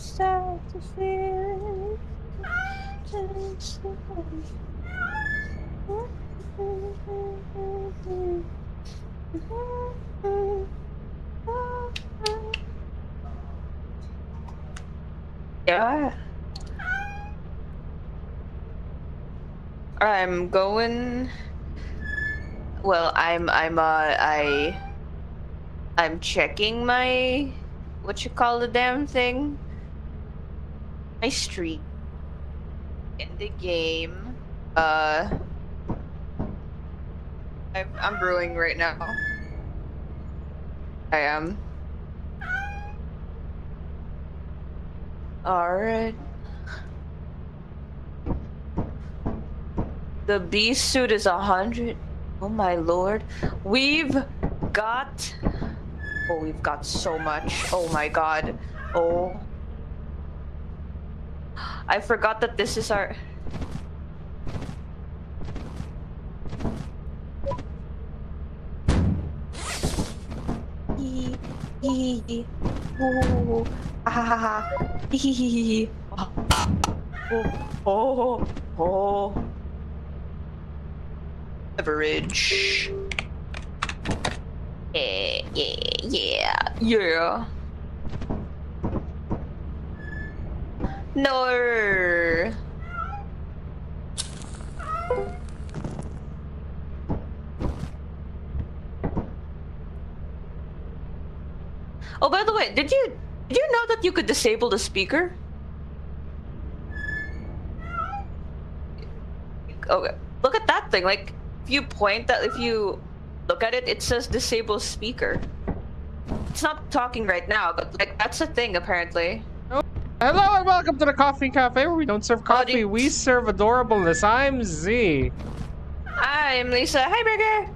start to feel just Yeah. I'm going. Well, I'm I'm uh I I'm checking my what you call the damn thing? My streak in the game. Uh I'm, I'm brewing right now. I am. Alright. The beast suit is a hundred. Oh my lord. We've got Oh, we've got so much. Oh my god. Oh. I forgot that this is our... Oh. Ah. Oh. Oh. Oh. Beverage. Yeah, yeah, yeah, yeah. No. Oh, by the way, did you did you know that you could disable the speaker? Okay, look at that thing. Like, if you point that, if you Look at it, it says disable speaker. It's not talking right now, but like that's a thing apparently. Hello and welcome to the Coffee Cafe where we don't serve coffee, oh, we serve adorableness. I'm Z. I'm Lisa. Hi, Burger.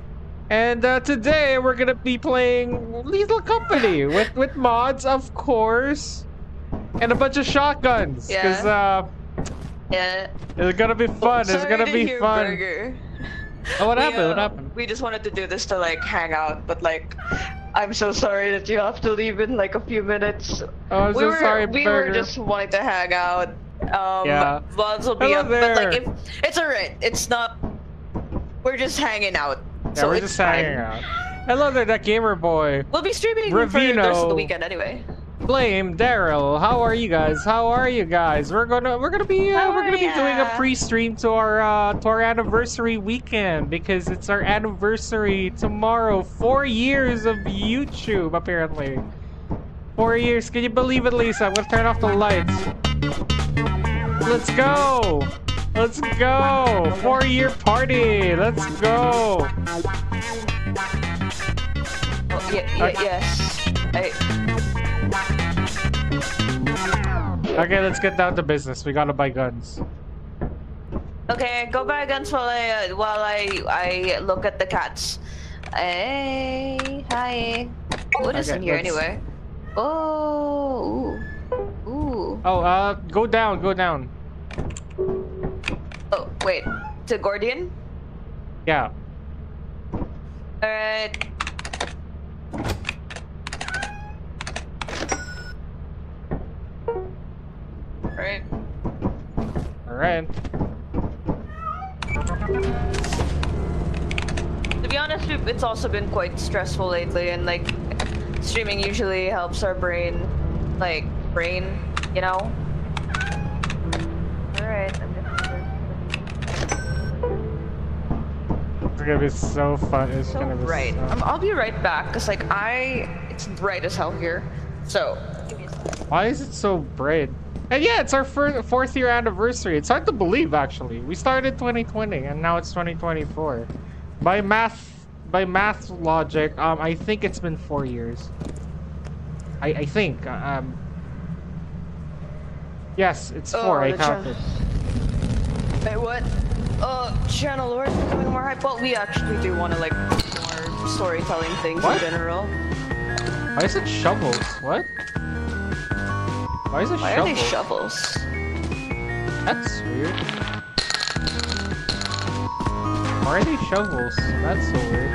And uh, today we're gonna be playing Lethal Company with with mods, of course, and a bunch of shotguns. Yeah. Cause uh, yeah. It's gonna be fun. Oh, it's gonna be fun. Burger. Oh, what we, happened? Uh, what happened? We just wanted to do this to like hang out, but like, I'm so sorry that you have to leave in like a few minutes. Oh, I'm we so were, sorry, We Burger. were just wanting to hang out. Um, yeah. Vlogs will be up, there. but like, if, it's alright. It's not. We're just hanging out. Yeah, so we're just fine. hanging out. Hello there, that gamer boy. We'll be streaming for the rest of the weekend anyway. Blame Daryl. How are you guys? How are you guys? We're gonna we're gonna be uh, we're gonna are be doing a ya? pre-stream to our uh, to our anniversary weekend because it's our anniversary tomorrow. Four years of YouTube apparently. Four years. Can you believe it, Lisa? I'm gonna turn off the lights. Let's go. Let's go. Four year party. Let's go. Oh, yeah, yeah, Okay. yes. I, Okay, let's get down to business. We gotta buy guns. okay, go buy guns while I uh, while I I look at the cats. Hey, hi. What is Okay, in here let's- anyway? Oh, ooh, ooh. Oh, uh, go down, go down. Oh, wait. To Gordion? Yeah. Alright. Alright. To be honest, it's also been quite stressful lately, and like, streaming usually helps our brain, like, brain, you know? Alright, I'm It's gonna be so fun. It's so gonna be so... Um, I'll be right back, cause like, I, it's bright as hell here. So, give me a second. Why is it so bright? And yeah, it's our fourth year anniversary. It's hard to believe, actually. We started 2020, and now it's 2024. By math, by math logic, um, I think it's been four years. I, I think. uh, Um. Yes, it's four. Oh, I counted. Wait, what? Uh, channel lore is becoming more hype. Well, we actually do want to like more storytelling things What? in general. Why is it shovels? What? Why is it Why shovels? are they shovels? That's weird. Why are they shovels? That's so weird.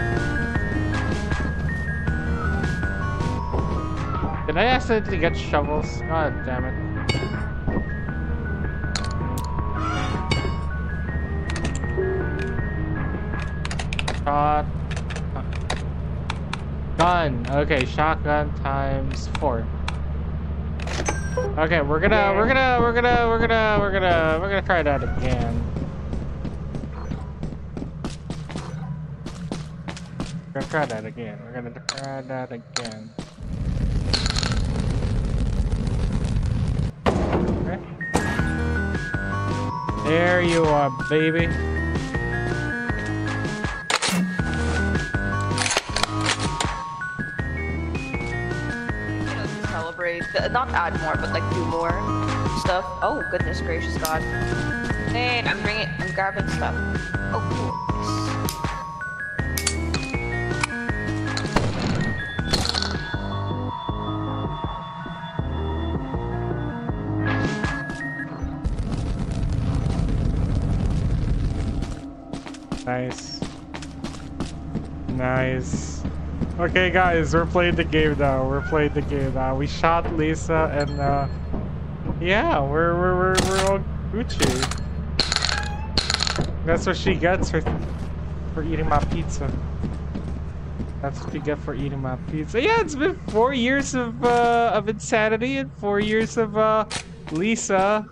Did I accidentally get shovels? God damn it. Shot. Gun. Okay, shotgun times four. Okay, we're gonna, we're gonna, we're gonna, we're gonna, we're gonna, we're gonna try that again. We're gonna try that again. We're gonna try that again. Okay. There you are, baby. Not add more, but like do more stuff. Oh goodness gracious, God! Hey, I'm bringing. I'm grabbing stuff. Oh cool. Nice. Nice. Okay, guys, we're playing the game now. We're playing the game now. We shot Lisa, and uh, yeah, we're we're we're we're all Gucci. That's what she gets for for eating my pizza. That's what you get for eating my pizza. Yeah, it's been four years of uh, of insanity and four years of uh, Lisa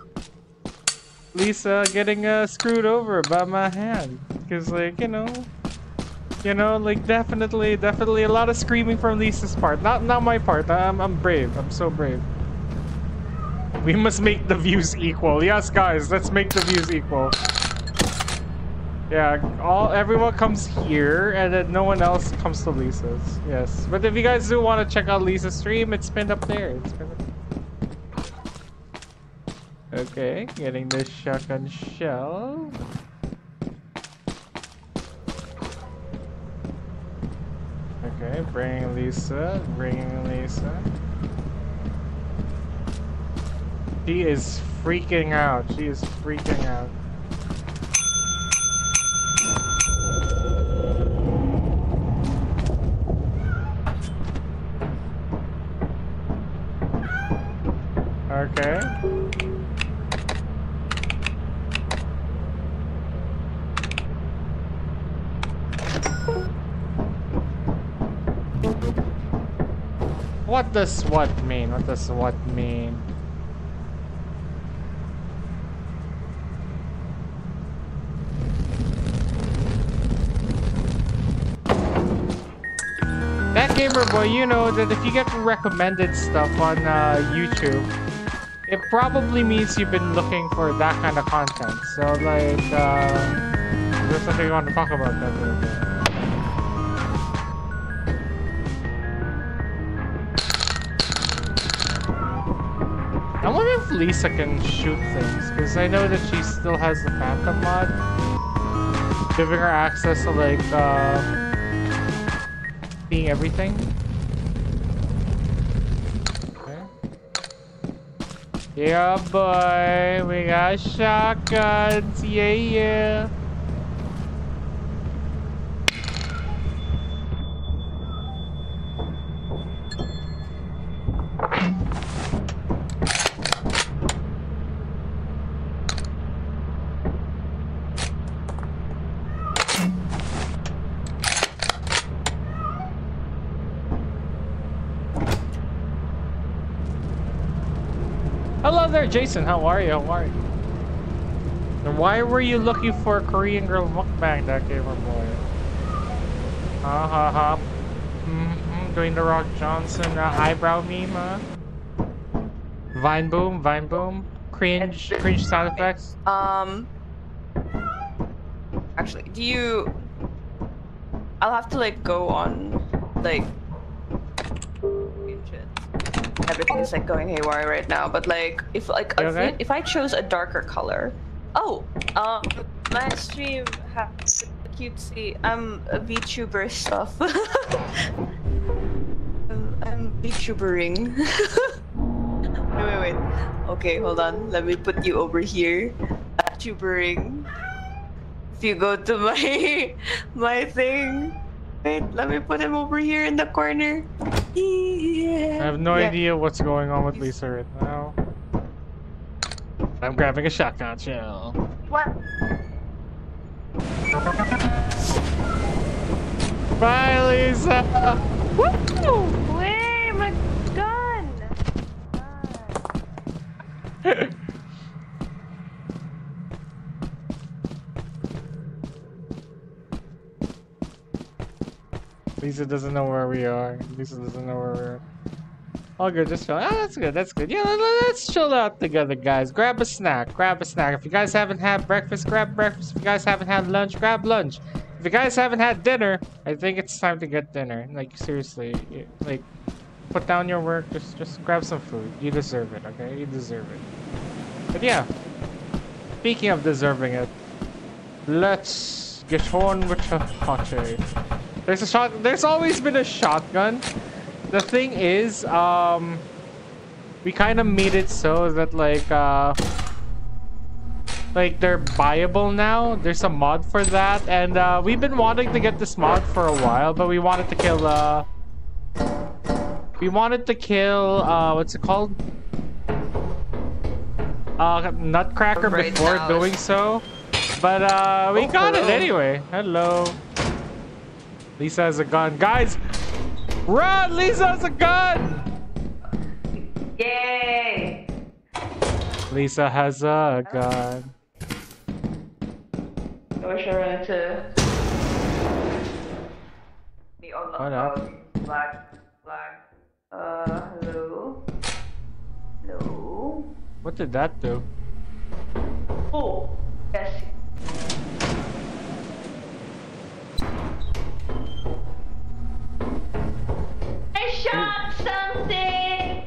Lisa getting uh, screwed over by my hand. Because, like, you know, you know, like, definitely, definitely a lot of screaming from Lisa's part. Not, not my part. I'm, I'm brave. I'm so brave. We must make the views equal. Yes, guys, let's make the views equal. Yeah, all everyone comes here, and then no one else comes to Lisa's. Yes, but if you guys do want to check out Lisa's stream, it's pinned up there. It's pinned up Okay, getting this shotgun shell. Okay, bringing Lisa, bringing Lisa. She is freaking out. She is freaking out. Okay. What does what mean? What does what mean? That gamer boy, you know that if you get recommended stuff on uh, YouTube, it probably means you've been looking for that kind of content. So like, uh, is there something you want to talk about that? Lisa can shoot things, because I know that she still has the Phantom mod. Giving her access to like, uh, seeing everything. Okay. Yeah, boy, we got shotguns, yeah, yeah. Hello there, Jason. How are you? How are you? And why were you looking for a Korean girl mukbang, that gamer boy? Ha ha ha. Mm-hmm. Doing the Rock Johnson uh, eyebrow meme, huh? Vine boom, vine boom. Cringe, cringe sound effects. Um. Actually, do you? I'll have to like go on, like. Everything is like going haywire right now, but like, if like if, okay? if I chose a darker color, oh, um, my stream has cutesy. I'm a VTuber stuff. I'm, I'm VTubering. wait, wait, wait. Okay, hold on. Let me put you over here. VTubering. If you go to my my thing, Wait, let me put him over here in the corner. Yeah. I have no Yeah. idea what's going on with Lisa right now. I'm grabbing a shotgun shell. What? Bye, Lisa! Woo! Where my gun? Lisa doesn't know where we are. Lisa doesn't know where we're. All good, just chill. Ah, that's good. That's good. Yeah, let- let- let's chill out together, guys. Grab a snack. Grab a snack. If you guys haven't had breakfast, grab breakfast. If you guys haven't had lunch, grab lunch. If you guys haven't had dinner, I think it's time to get dinner. Like seriously, like put down your work. Just just grab some food. You deserve it. Okay, you deserve it. But yeah, speaking of deserving it, let's get on with the party. There's a shot. There's always been a shotgun. The thing is, um, we kind of made it so that like, uh, like they're buyable now. There's a mod for that, and uh, we've been wanting to get this mod for a while, but we wanted to kill. Uh, we wanted to kill. Uh, what's it called? Uh, Nutcracker Right before doing so, but uh, we Oh, got it anyway. Hello. Lisa has a gun. Guys, run! Lisa has a gun! Yay! Lisa has a gun. I wish I ran into the oh, What up? oh, flag, flag. Uh, hello, hello. What did that do? Oh, yes. I shot something.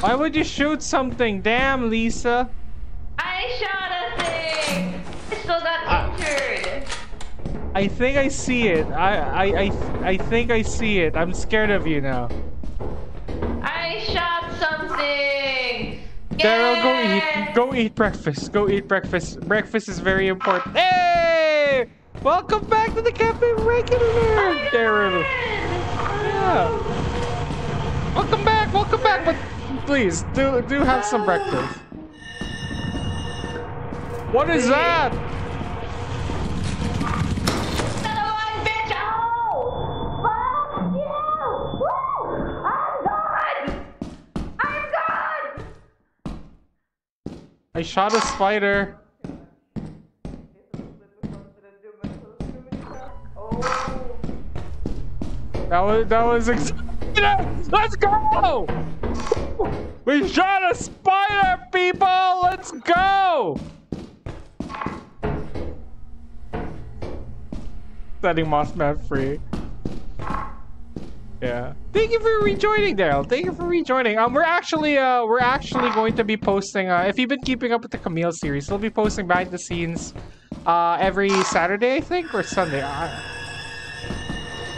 Why would you shoot something? Damn, Lisa. I shot a thing. I still got Ah. injured. I think I see it. I I I I think I see it. I'm scared of you now. I shot something. Daryl, go eat. Go eat breakfast. Go eat breakfast. Breakfast is very important. Hey! Welcome back to the Cafe Regular, Daryl. Yeah. Welcome back. Welcome back. But please do do have some breakfast. What is that? I shot a spider. That was that was ex- Let's go! We shot a spider, people. Let's go! Setting Mossman free. Yeah. Thank you for rejoining, Daryl. Thank you for rejoining. Um, we're actually uh we're actually going to be posting uh if you've been keeping up with the Camille series, we'll be posting behind the scenes uh every Saturday, I think, or Sunday. I...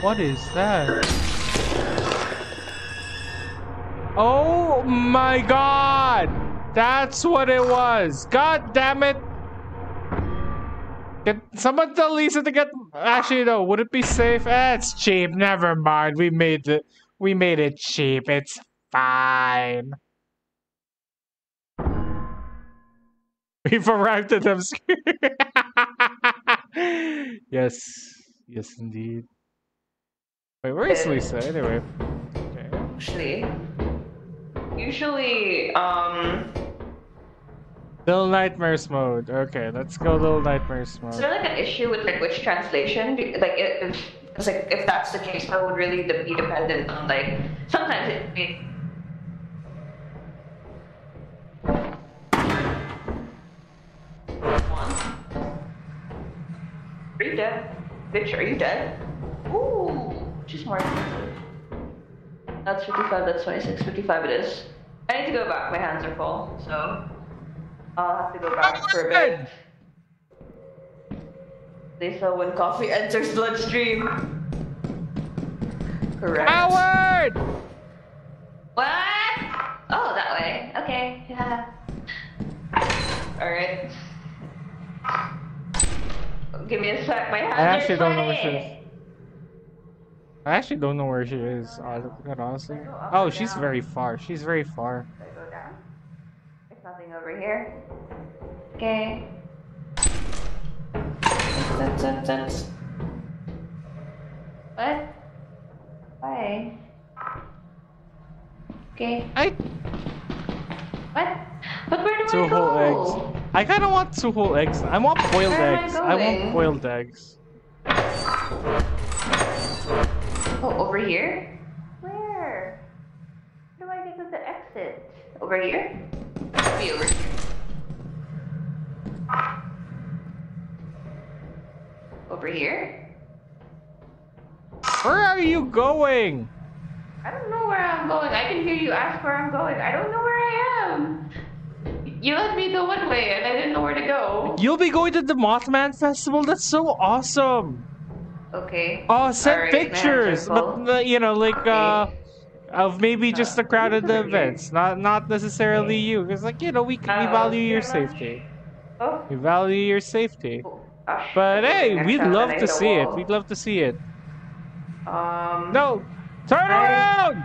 What is that? Oh my god! That's what it was. God damn it. Get someone tell Lisa to get actually no, would it be safe? Eh, it's cheap. Never mind. We made it we made it cheap. It's fine. We've arrived at them. yes. Yes indeed. Wait, where is Lisa anyway? Okay. Actually, usually, um, Little Nightmares mode. Okay, let's go Little Nightmares mode. is there like an issue with like which translation? Like, if, 'cause, like, if that's the case, that would really be dependent on like. Sometimes it. it Are you dead? Bitch, are you dead? Ooh, she's more expensive. That's 55, that's 26, 55 it is. I need to go back, my hands are full, so I'll have to go back for a bit. Lisa, when coffee enters bloodstream. Correct. Howard! What? Oh, that way. Okay, yeah. Alright. Give me a sec, my hands I actually are don't know which is. I actually don't know where she is. Honestly. Oh, she's very far. She's very far. Go down? There's nothing over here. Okay. That's, that's, that's. What? Why? Okay. I What? But where do two I whole eggs. I kind of want two whole eggs. I want boiled Where am I eggs. I want boiled eggs. Oh, over here? Where? Where do I get to the exit? Over here? Be over here. Over here? Where are you going? I don't know where I'm going. I can hear you ask where I'm going. I don't know where I am. You led me the one way and I didn't know where to go. You'll be going to the Mothman Festival? That's so awesome! Okay. Oh, send Alright, pictures! But, you know, like, uh, of maybe just the crowd at the events, not not necessarily you. Because, like, you know, we, we Uh, value your safety. Oh. We value your safety. oh, ah, But hey, we'd love to see it. We'd love to see it. Um. No! Turn I- around!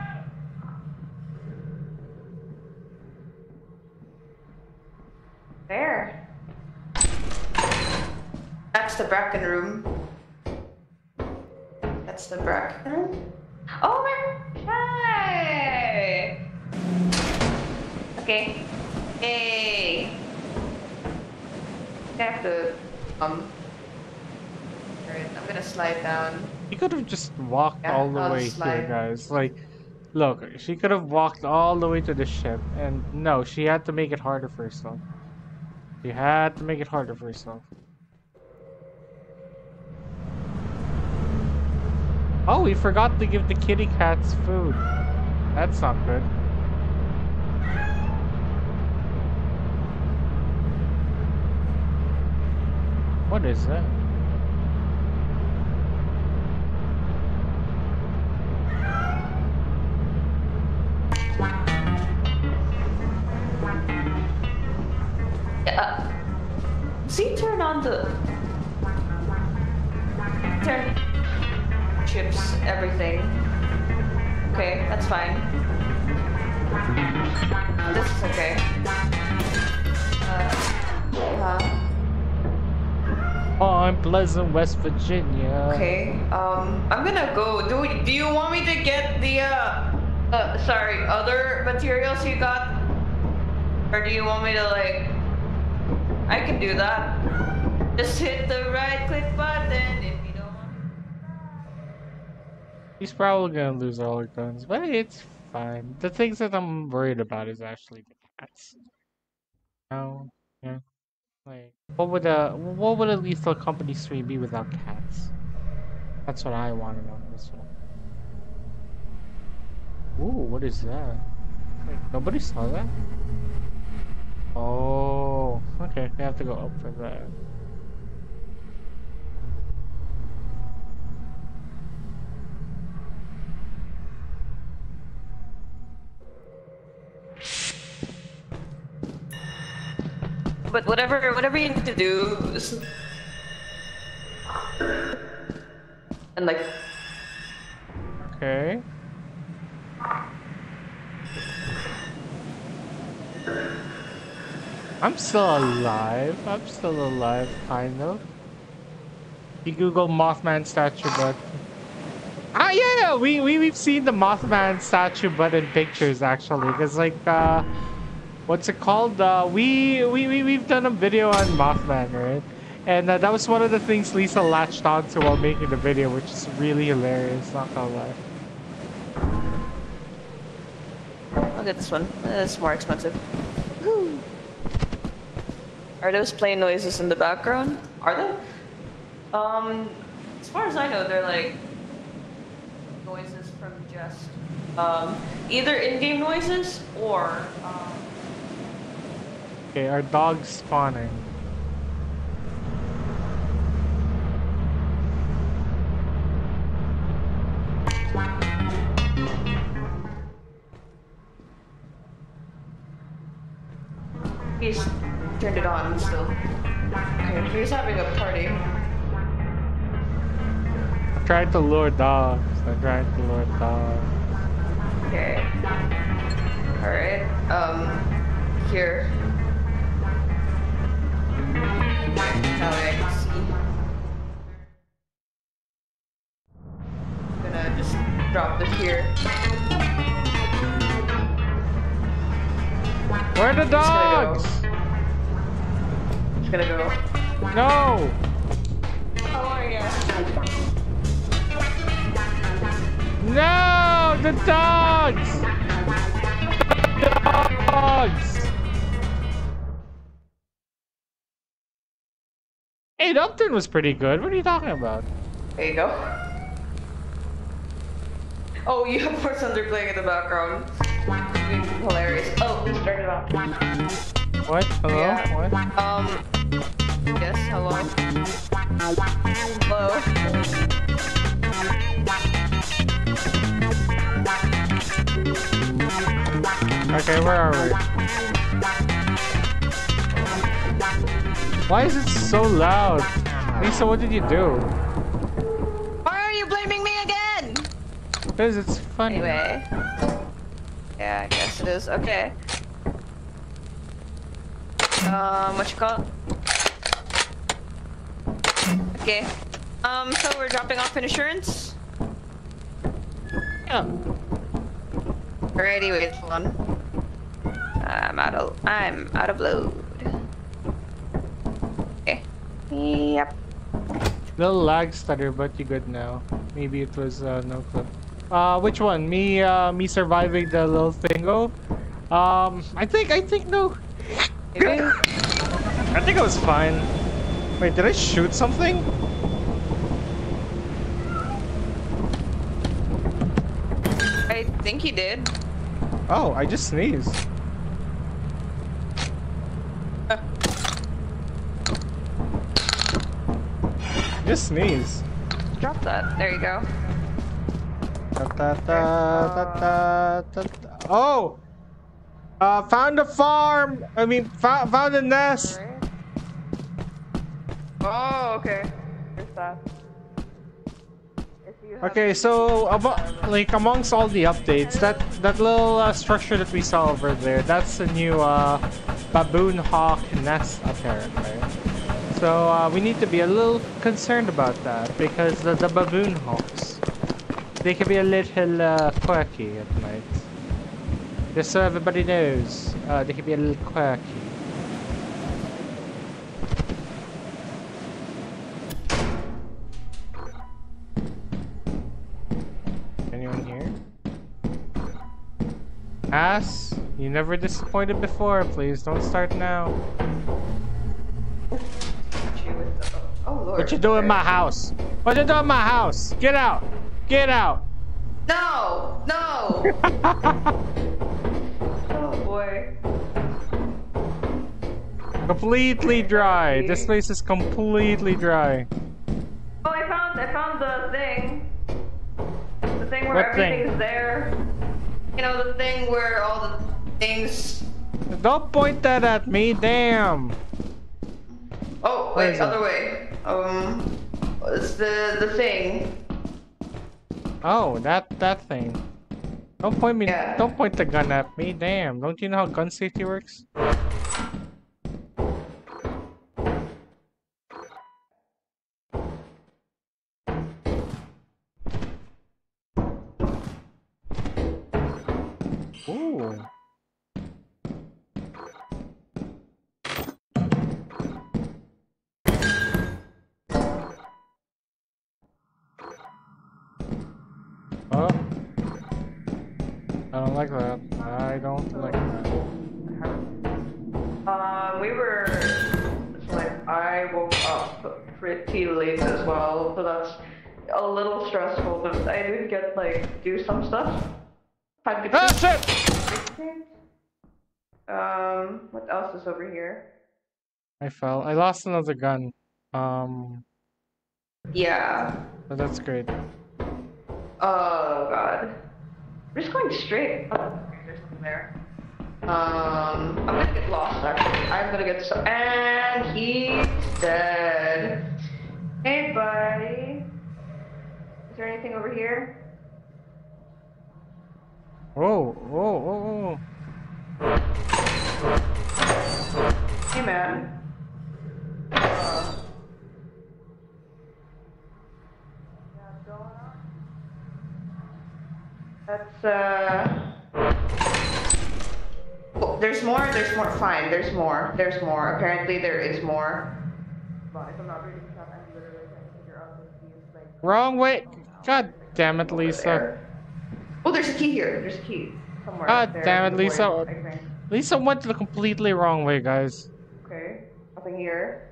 There. That's the Bracken room. That's the Bracken. Oh my! Hi. Okay. Hey. I have to um. Alright, I'm gonna slide down. You could have just walked Yeah, all the I'll way here, guys. Like, look, she could have walked all the way to the ship, and no, she had to make it harder for herself. She had to make it harder for herself. Oh, we forgot to give the kitty cats food. That's not good. What is that? Uh, see, turn on the. Chips, everything. Okay, that's fine. This is okay. Uh, uh, Oh, I'm Pleasant, West Virginia. okay, um, I'm gonna go. Do, do you want me to get the, uh, uh, sorry, other materials you got? Or do you want me to, like, I can do that. Just hit the right click button He's probably gonna lose all her guns, but it's fine. The things that I'm worried about is actually the cats. No, yeah. Like, what would a what would a lethal company stream be without cats? That's what I want to know. What. I... Ooh, what is that? Wait, nobody saw that. Oh, okay. We have to go up for that. But whatever, whatever you need to do, and like, Okay. I'm still alive. I'm still alive, kind of. You Google Mothman statue, but ah, yeah, yeah, we we we've seen the Mothman statue, but in pictures actually, because like uh, what's it called? Uh, we we we we've done a video on Mothman, right? And uh, that was one of the things Lisa latched onto while making the video, which is really hilarious. Not gonna lie. I'll get this one. It's more expensive. Are those plane noises in the background? Are they? Um, as far as I know, they're like noises from just um, either in-game noises or um, Okay, our dog's spawning. he's turned it on still. Okay, he's having a party. Trying to lure dogs. I'm trying to lure dogs. Okay. Alright. Um, here. Now I can see. I'm gonna just drop this here. Where are the gonna go. dogs? Just gonna go. No! How are you? No! The dogs! The dogs! Hey, Upton was pretty good. What are you talking about? There you go. Oh, you have Force Thunder playing in the background. Hilarious. Oh, we started off. What? Hello? Yeah. What? Um. Yes. Hello. Hello. Okay, where are we? Why is it so loud? Lisa, what did you do? Why are you blaming me again? Because it's funny. Anyway. Yeah, I guess it is. Okay. Um, what you call it? Okay. Um, so we're dropping off insurance? Yeah. Alrighty, wait, hold on. I'm out of I'm out of load. Okay. Yep. Little lag stutter, but you good now. Maybe it was uh, no clip. Uh, which one? Me, uh, me surviving the little thingo? Um, I think, I think no. I think I was fine. Wait, did I shoot something? I think he did. Oh, I just sneezed. Just sneeze. drop that. There you go. Da, da, da. Oh! Uh, found a farm! I mean, found, found a nest! Oh, okay. There's that. Okay, so abo like amongst all the updates, that that little uh, structure that we saw over there, that's a new uh, baboon hawk nest apparently. So uh, we need to be a little concerned about that because the, the baboon hawks, they can be a little uh, quirky at night. Just so everybody knows, uh, they can be a little quirky. Ass, you never disappointed before. Please don't start now. you with the- Oh lord. What you doing in my house? What you doing in my house? Get out! Get out! No! No! oh boy. completely dry. This place is completely dry. Oh, I found I found the thing. The thing where What thing? everything's there. You know, the thing where all the things. Don't point that at me, damn! Oh wait, other way. Um, it's the the thing. Oh, that that thing. Don't point me. Yeah. Don't point the gun at me. Damn! Don't you know how gun safety works? Ooh. Oh. I don't like that. I don't like that. Um, we were. It's like I woke up pretty late as well, so that's a little stressful. But I did get like do some stuff. Had to Ah, shit! Um, what else is over here? I fell. I lost another gun. Um, Yeah. but that's great. Oh god. We're just going straight. Oh, there's something there. Um, I'm gonna get lost actually. I'm gonna get so. And he's dead. Hey, buddy. Is there anything over here? Whoa, whoa, whoa, whoa. Hey man. Uh, That's uh. Oh, there's more. There's more. Fine. There's more. There's more. Apparently there is more. But if I'm not reading stuff, I'm literally trying to figure out what these like. Wrong way. God damn it, over Lisa. Oh, there's a key here. There's a key somewhere. There damn it, Lisa. Lisa went the completely wrong way, guys. Okay, nothing here.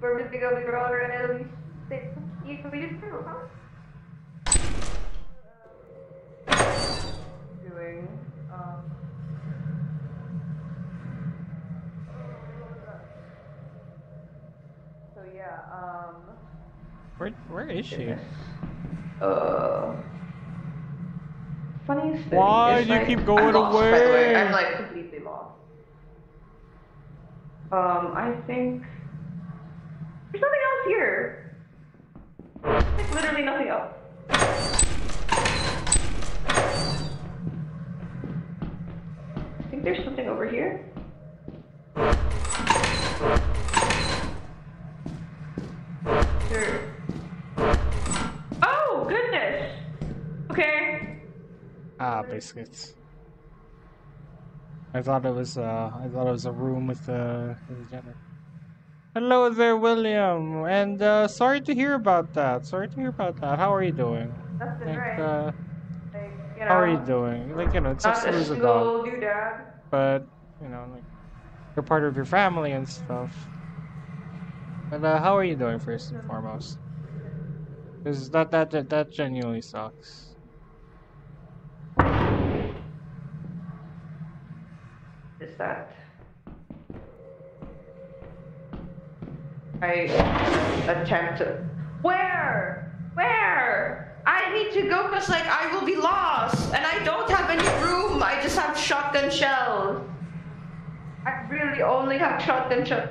We're to go. We got all our. You it too, huh? Doing. Um. So yeah. Um. Where, where is she? Uh. Funniest thing. Why is, do you keep going I'm lost, By the way. away? I'm like completely lost. Um, I think there's nothing else here. Like literally nothing else. I think there's something over here. Ah, biscuits. I thought it was uh I thought it was a room with uh with a generator. Hello there, William, and uh sorry to hear about that. Sorry to hear about that. How are you doing? That's Like, right. uh, Like, you know, how are you doing? Like you know, it sucks to a lose a dog, doodad. but you know, like you're part of your family and stuff. But uh, how are you doing first and foremost? Because that that, that genuinely sucks. Is that? I attempt to. Where? Where? I need to go because, like, I will be lost, and I don't have any room. I just have shotgun shells. I really only have shotgun shells.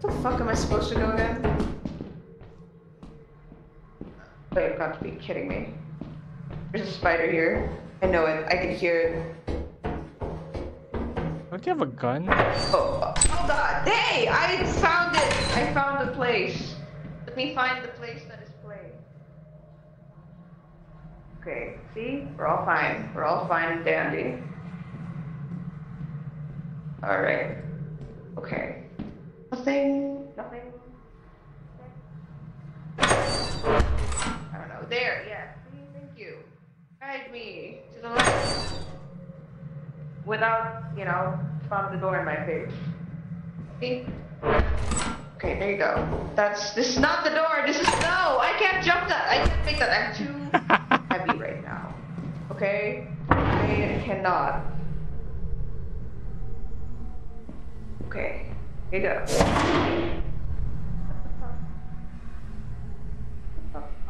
What the fuck am I supposed to go again? Oh, you've got to be kidding me. There's a spider here. I know it. I can hear it. Don't you have a gun? Oh, hold on. Hey, I found it. I found the place. Let me find the place that is played. Okay, see? We're all fine. We're all fine and dandy. Alright. Okay. Nothing. Nothing. I don't know. There, yeah. Thank you. Guide me to the left. Without, you know, slamming the door in my face. See? Okay, there you go. That's this is not the door. This is no. I can't jump that. I can't make that. I'm too heavy right now. Okay, I cannot. Okay, here you go.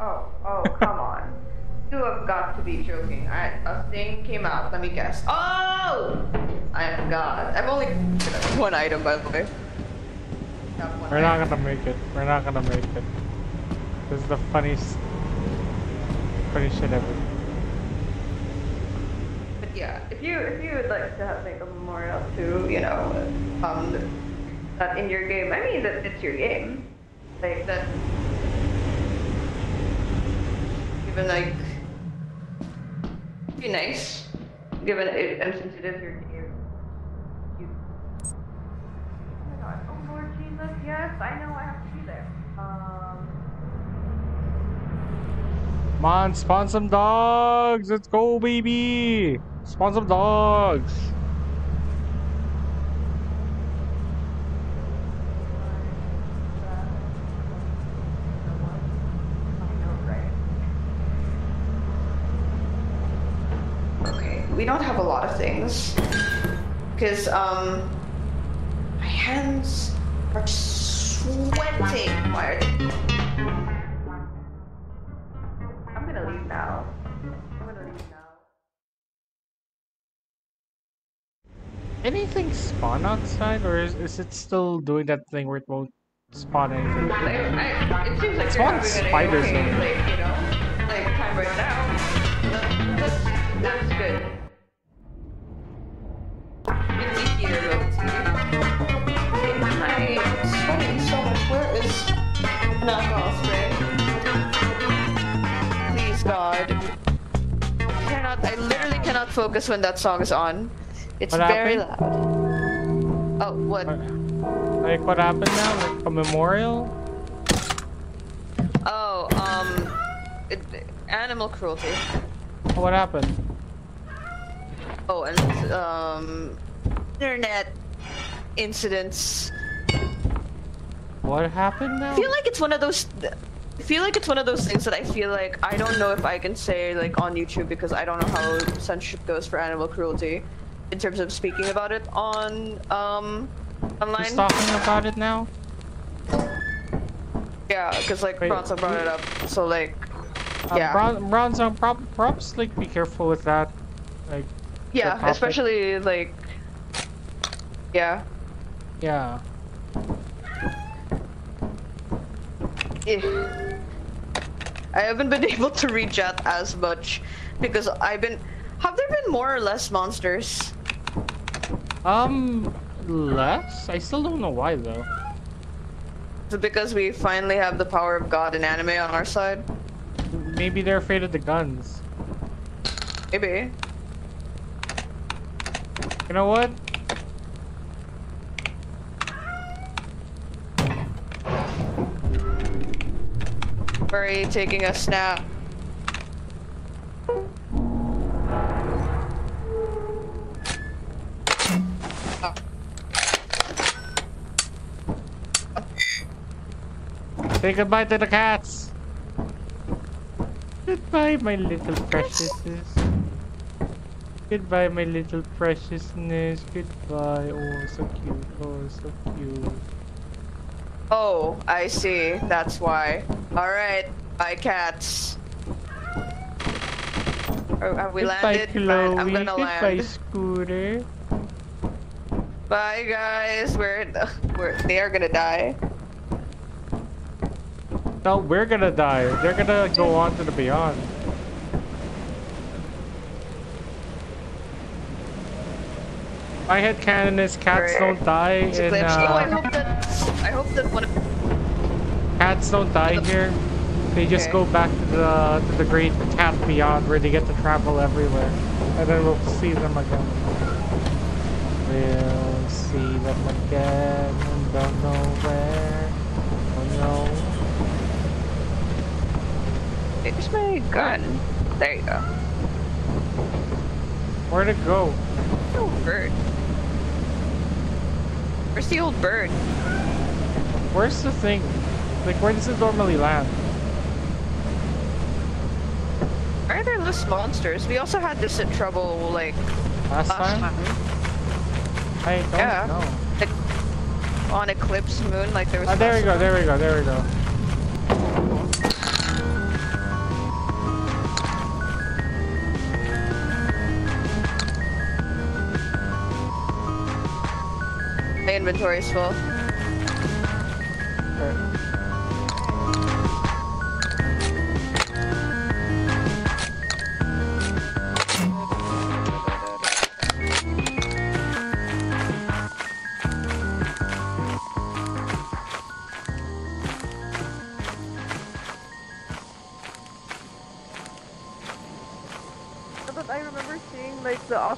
Oh, oh, come on. You have got to be joking. I, a thing came out. Let me guess. Oh! I am God. I've only one item, by the way. We're not gonna make it. We're not gonna make it. This is the funniest, funny shit ever. But yeah, if you if you would like to have like a memorial to you know um that in your game, I mean that it's your game, like that. Even like be nice, given it and since it is your game. You. Oh my God! Oh Lord Jesus! Yes, I know I have to be there. Um. Come on, spawn some dogs. Let's go, baby. Spawn some dogs. Okay, we don't have a lot of things. Because, um, my hands are sweating. Why are they? I'm gonna leave now. I'm gonna leave now. Anything spawn outside, or is, is it still doing that thing where it won't spawn anything? I, I, it seems like It's you're one having an spiders okay, in like, you know? right now. My. Where is? Please, God. I cannot. I literally cannot focus when that song is on. It's What very happened? loud. Oh, what? Like what happened now? Like a memorial? Oh, um, it, animal cruelty. What happened? Oh, and um, internet incidents. What happened now? I feel like it's one of those. I feel like it's one of those things that I feel like I don't know if I can say like on YouTube because I don't know how censorship goes for animal cruelty, in terms of speaking about it on um online. Who's talking about it now? Yeah, because like Wait, Bronzo brought it up. So like, Uh, yeah, Bron Bronzo, prob props, like, be careful with that. Like, yeah, especially like, yeah. yeah. Eh. I haven't been able to read chat as much because I've been. Have there been more or less monsters? Um, less? I still don't know why, though. Is it because we finally have the power of God and anime on our side? Maybe they're afraid of the guns. Maybe. You know what? Murray taking a snap. Say goodbye to the cats! Goodbye, my little preciousness. Goodbye, my little preciousness. Goodbye. Oh, so cute. Oh, so cute. Oh, I see. That's why. Alright. Bye, cats. Oh, have we Goodbye, landed? Fine, Chloe. I'm gonna Goodbye, land. Scooter. Bye, guys. We're, we're they are gonna die. No, we're gonna die. They're gonna go on to the beyond. My head canon is cats Right. don't die in glitch. oh, I uh, hope that I hope that one. of- cats don't die here. They just Okay. go back to the to the great cat beyond where they get to travel everywhere. And then we'll see them again. We'll see them again. Don't know where. Oh no. Where's my gun? There you go. Where'd it go? The old bird. Where's the old bird? Where's the thing? Like, where does it normally land? Why are there less monsters? We also had this in trouble like Last, last time? time. I don't Yeah. know. Like, on Eclipse Moon, like there was. Ah, there we go, there we go, there we go. My inventory is full.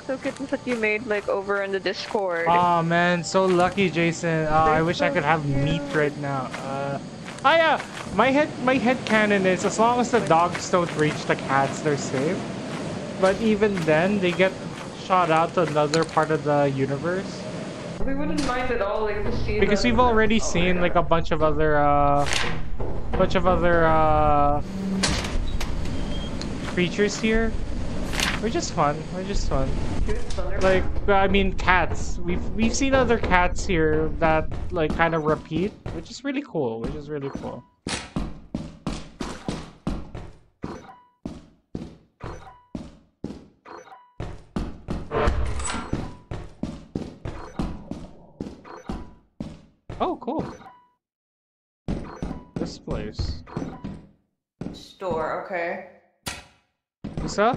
The kittens that you made like over in the Discord. Oh man, so lucky, Jason. Uh, I wish I could have meat right now. Uh, oh yeah, my head, my head canon is as long as the dogs don't reach the cats, they're safe. But even then, they get shot out to another part of the universe. we wouldn't mind at all like to see. Because we've already Oh seen like a bunch of other, uh, bunch of other uh, creatures here. Which just fun. We're just fun. Like, I mean, cats. We've we've seen other cats here that like kind of repeat, which is really cool. Which is really cool. Oh, cool. This place. store. Okay. Lisa?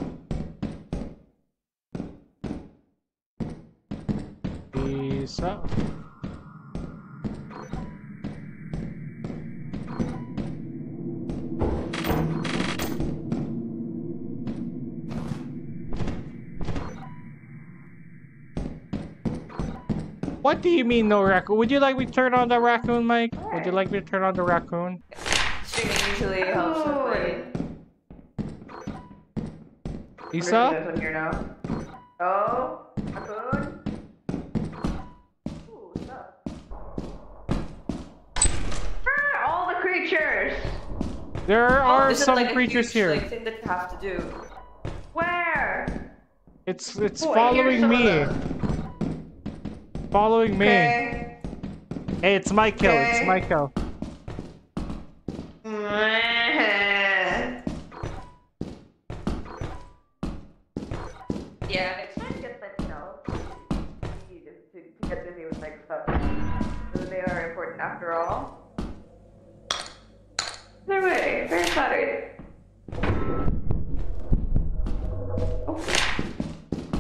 What do you mean no raccoon? Would you like me to turn on the raccoon, Mike? Would you like me to turn on the raccoon? Streaming usually helps with like. Lisa? There's here now. Oh, raccoon. Ooh, what's up? Ah, all the creatures. There Oh, are is some like creatures here. Thing that you have to do. Where? It's it's Oh, following me. Following me. Okay. Hey, it's my kill. It's Okay. my kill. Yeah, it's not just like, you know, you to, to get busy with like stuff. So they are important after all. They're way, very flattered. Oh.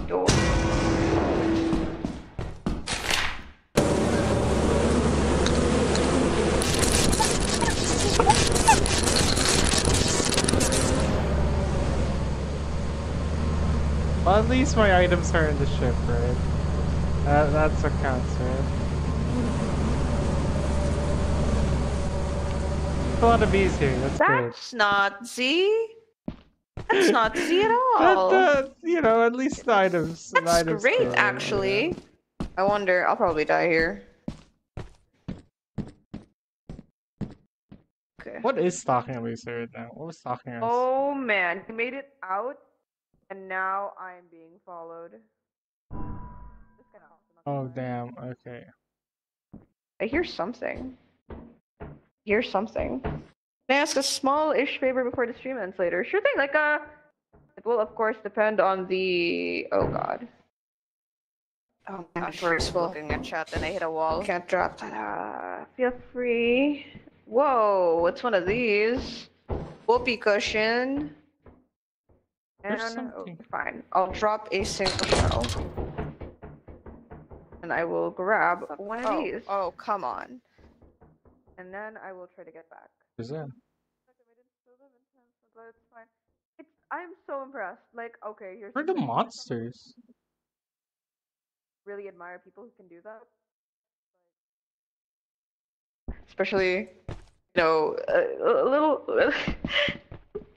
Door. Well, at least my items are in the ship, right? That, that's what counts, right? A lot of bees here. That's good. That's not Z. That's not Z at But, all. uh, you know, at least the items. That's items great, actually. I wonder. I'll probably die here. Okay. What is stalking Lisa right now? What was stalking us? Oh man, he made it out, and now I'm being followed. Awesome, Oh, damn. Okay. I hear something. I hear something. Can I ask a small-ish favor before the stream ends later? Sure thing. Like uh, it will of course depend on the. Oh god. Oh my gosh, we're looking at chat and I hit a wall. Can't drop that. Uh, feel free. Whoa, what's one of these? Whoopee cushion. There's And, oh, something. fine. I'll drop a single shell. And I will grab one of Oh, these. oh, come on. And then I will try to get back. Is that? But it's fine. It's I'm so impressed. Like, okay, here's Where are the monsters? Really admire people who can do that. Especially, you know, a, a little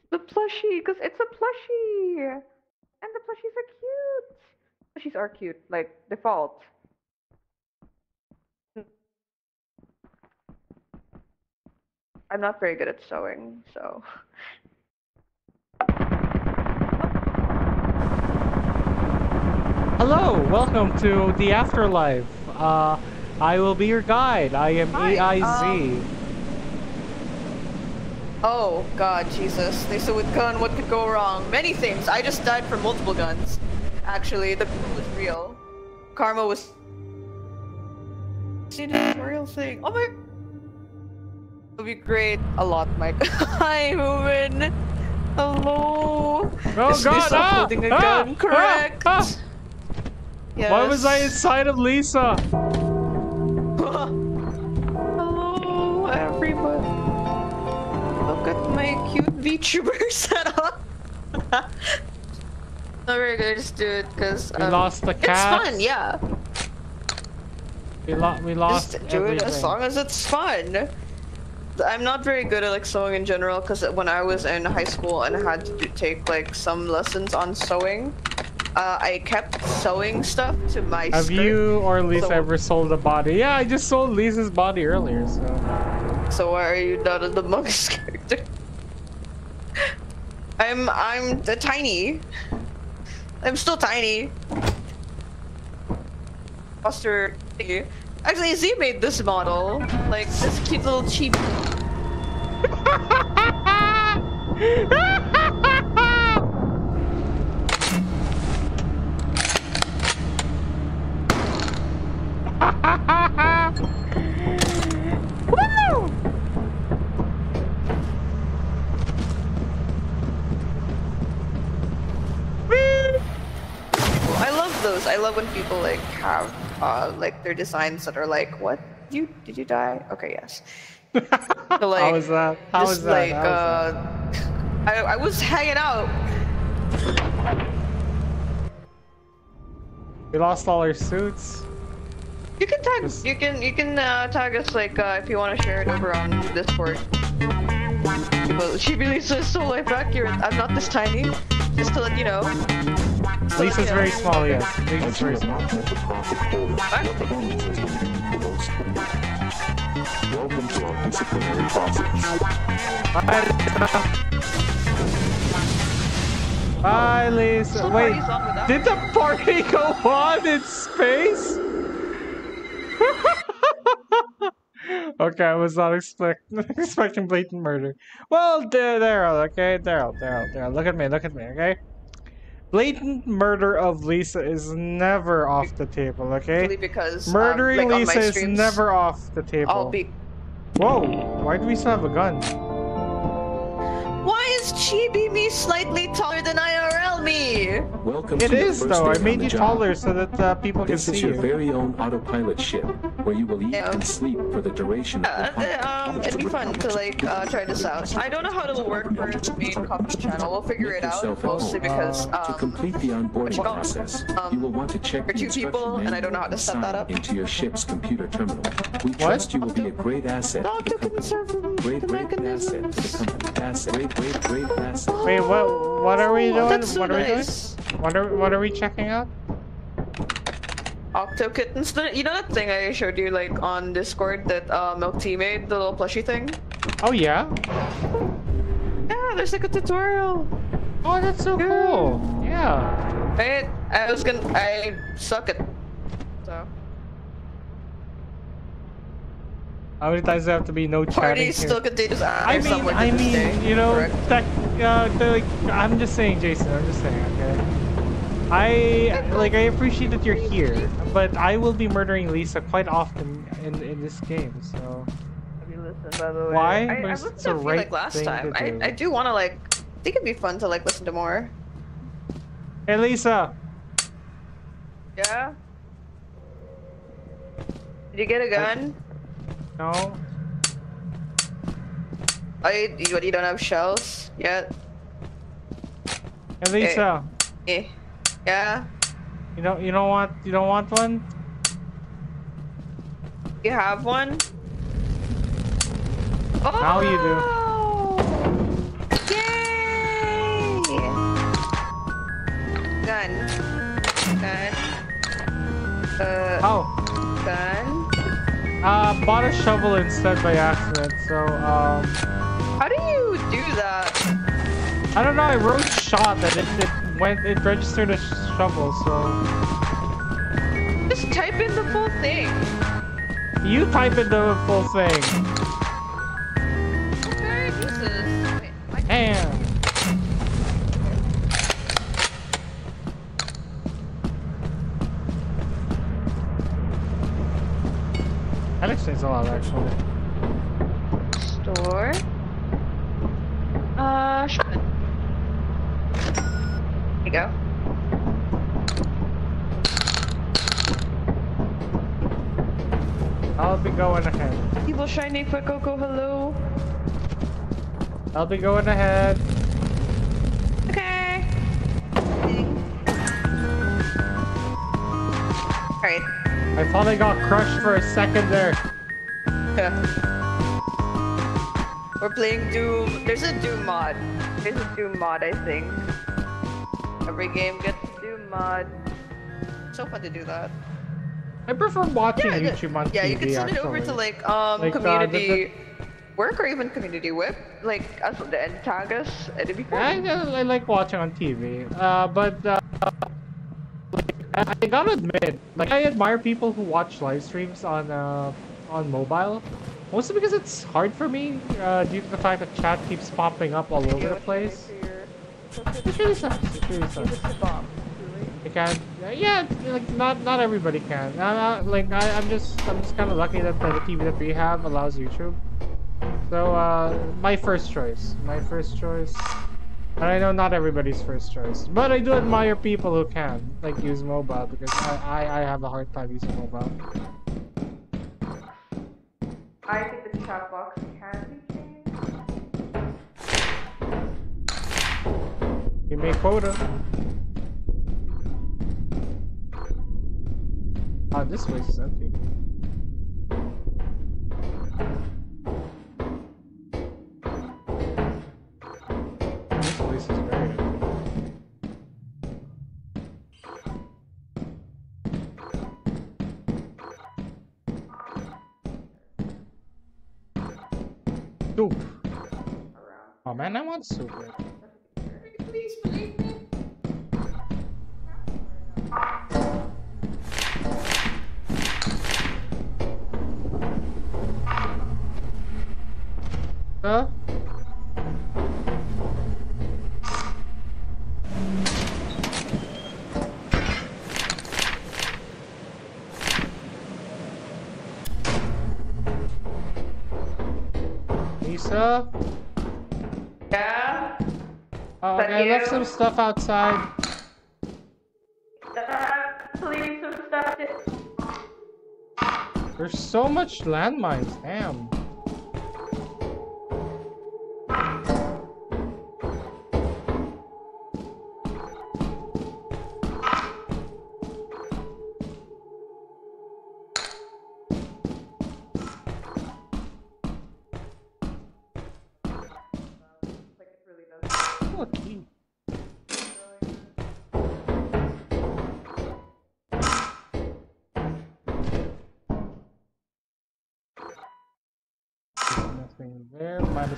the plushie, because it's a plushie, and the plushies are cute. Plushies are cute, like default. I'm not very good at sewing, so. Hello, welcome to the afterlife. Uh, I will be your guide. I am Hi, AIZ. Oh God, Jesus! They said with gun, what could go wrong? Many things. I just died from multiple guns. Actually, the gun was real. Karma was. Seen a real thing. Oh my. It'll be great. A lot, Mike. Hi, Hooven. Hello. oh Is god! Lisa ah, holding a ah, gun? ah, Correct. ah. Yes. Why was I inside of Lisa? Hello, everybody. Look at my cute VTuber setup. Not very good, just do it because We lost the cat. It's fun, yeah. We, lo- we lost Just do it as long as it's fun. I'm not very good at like sewing in general because when I was in high school and had to do, take like some lessons on sewing, uh, I kept sewing stuff to my Have skirt. you or Lisa So- ever sold a body? Yeah, I just sold Lisa's body earlier, so. So why are you not in the monk's character? I'm I'm the tiny. I'm still tiny. Foster. Actually, Z made this model. Like this cute little cheap. I love when people like have uh, like their designs that are like, "What you did you die?" Okay, yes. So, like, How was that? How just was that? like How was uh, I I was hanging out. We lost all our suits. You can tag. Just- You can you can uh, tag us like uh, if you want to share it over on Discord. Well, she really says so life accurate. I'm not this tiny. Just to let you know. Just to let Lisa's you know. very small, yes. Lisa's very small. Welcome disciplinary process. Bye, Lisa. Bye, Lisa. So Wait, party's on without did the party go on in space? okay, I was not expect expecting blatant murder. Well, there, Daryl, okay? Daryl, Daryl, Daryl, look at me, look at me, okay? Blatant murder of Lisa is never off the table, okay? Because um, Murdering like, on my Lisa is never off the table. I'll be. Whoa, why do we still have a gun? Why is Chibi me slightly taller than IRL me? Welcome It to your is first though. I made you job. taller so that uh, people can see. This see is your very own autopilot ship, where you will eat Yeah. and sleep for the duration of Uh, your uh, um, it'd be fun to like uh, try this out. I don't know how it'll work for the main coffee channel. We'll figure Make it out yourself at mostly home. because To um, complete the onboarding you call it? process, Um, you will want to check for the two instruction people, and I don't know how to manual set that up. into your ship's computer terminal. We trust you will be a great asset to the company. Great, great asset to the company. Asset, great, great, great asset. Wait, what? What are we doing? That's so what are nice. we doing? What are What are we checking out? Octo kittens. You know that thing I showed you like on Discord that uh, Milk Tea made, the little plushie thing? Oh yeah. Yeah, there's like a tutorial. Oh, that's so Yeah. cool. Yeah. Right? I was gonna. I suck at. How many times do I have to be no chatting Party here? still continues. Ah, I mean, I mean, day. you know, Correct. that, uh, like, I'm just saying, Jason. I'm just saying, okay. I like, I appreciate that you're here, but I will be murdering Lisa quite often in in this game. So Have you listened, by the way? Why? I, I Because listened it's to the right like last time. to I, do. I do want to like. I think it'd be fun to like listen to more. hey, Lisa. Yeah. Did you get a gun? No. Oh, you, you, you don't have shells yet? Hey, Lisa. Eh. Yeah. You don't you don't want you don't want one? You have one? Oh! Now you do. Yay! Gun. Gun. Uh, Oh. gun. Uh, bought a shovel instead by accident. So um, How do you do that? I don't know. I wrote shot and it, it went it registered a shovel. So Just type in the full thing. you type in the full thing. That explains a lot, actually. Store. Uh. There you go. I'll be going ahead. Evil shiny quick Coco, hello. I'll be going ahead. Okay. Alright. I thought I got crushed for a second there. We're playing Doom. There's a Doom mod. There's a Doom mod, I think. Every game gets a Doom mod. So fun to do that. I prefer watching Yeah, YouTube on yeah, TV. you can send it over to like um Like, uh, the- community work or even community whip, like as the and tag us. It'd be I, fun. I like watching on TV, uh, but uh, I I gotta admit, like I admire people who watch live streams on uh, on mobile, mostly because it's hard for me uh, due to the fact that chat keeps popping up all over the place. It really sucks. It really sucks. I can't. Yeah, like not not everybody can. Uh, like I, I'm just I'm just kind of lucky that the TV that we have allows YouTube. So uh, my first choice, my first choice. And I know not everybody's first choice, but I do admire people who can, like, use mobile, because I, I, I have a hard time using mobile. I think the chat box can be changed. You make quota. Ah, this place is empty. Oh man, I want soup. Please believe me. Huh? Lisa? Yeah. Oh, I left some stuff outside. Uh, please some stuff. There's so much landmines, damn.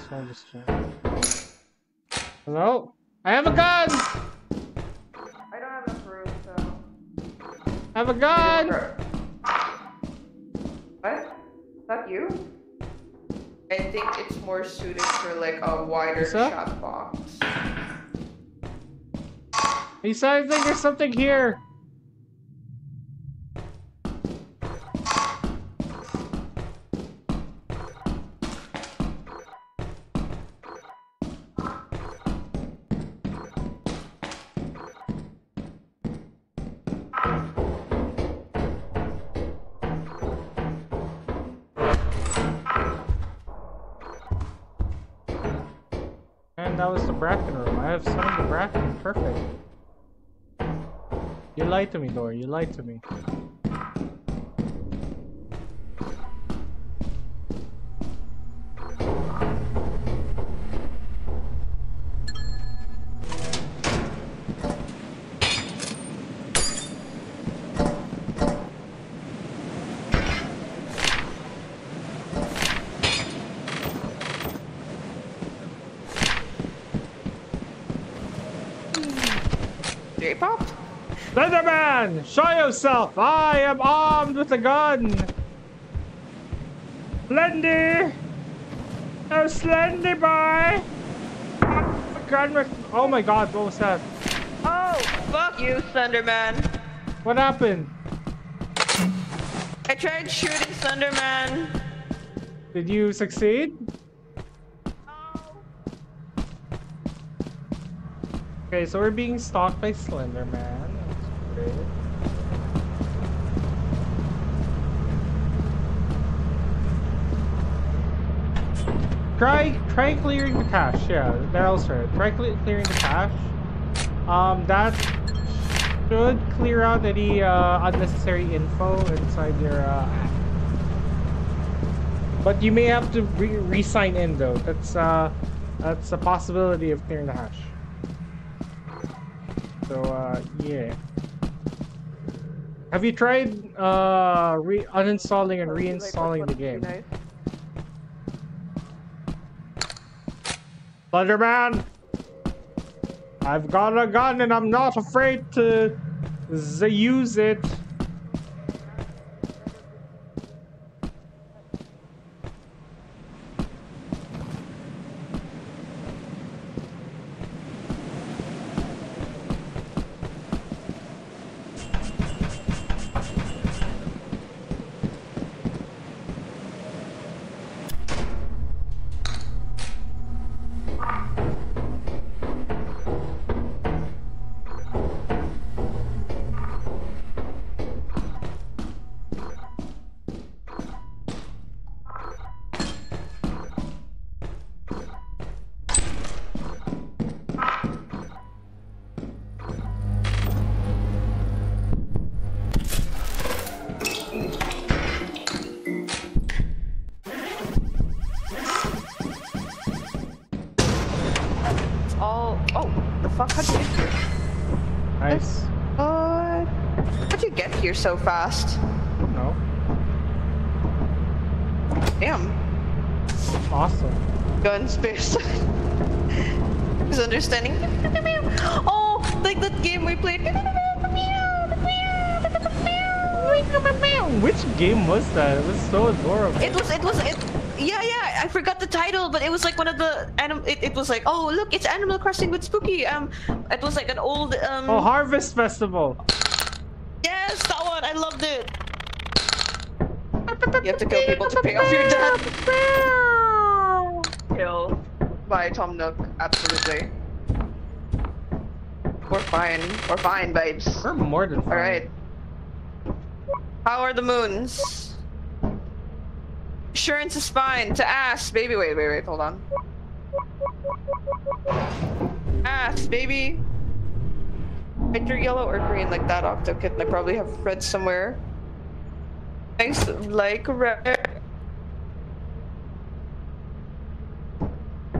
There. Might just check. Hello? I have a gun! I don't have enough room, so. I have a gun! What? Is that you? I think it's more suited for like a wider Lisa? shot box. Lisa, I think there's something here. Have of the Bracken. Perfect. You lied to me, Dor. You lied to me. Slenderman! Show yourself! I am armed with a gun! Slendy! Oh, Slendy boy! Oh my god, what was that? Oh, fuck you, Thunderman. What happened? I tried shooting Thunderman. Did you succeed? Okay, so we're being stalked by Slenderman. Try try clearing the cache. Yeah, Daryl's right. Try cle clearing the cache. Um, that should clear out any uh, unnecessary info inside your uh, app. But you may have to re- re-sign in though. That's uh, that's a possibility of clearing the hash. So uh, yeah. Have you tried uh, re- uninstalling and reinstalling the game? Thunderman! I've got a gun and I'm not afraid to z- use it. Fast? No. Damn. Awesome. Gun space. Is understanding. Oh, like that game we played. Which game was that? It was so adorable. It was, it was, it. Yeah, yeah. I forgot the title, but it was like one of the anim. It, it was like, oh look, it's Animal Crossing with Spooky. Um, it was like an old um. Oh, Harvest Festival. Yes, that one. I loved it. You have to kill people to pay off your debt. Kill by Tom Nook. Absolutely. We're fine. We're fine, babes. We're more than fine. All right. How are the moons? Assurance is fine. To ask, baby. Wait, wait, wait. Hold on. Ask, baby. Either yellow or green, like that octo kitten. I probably have red somewhere. Thanks, like red.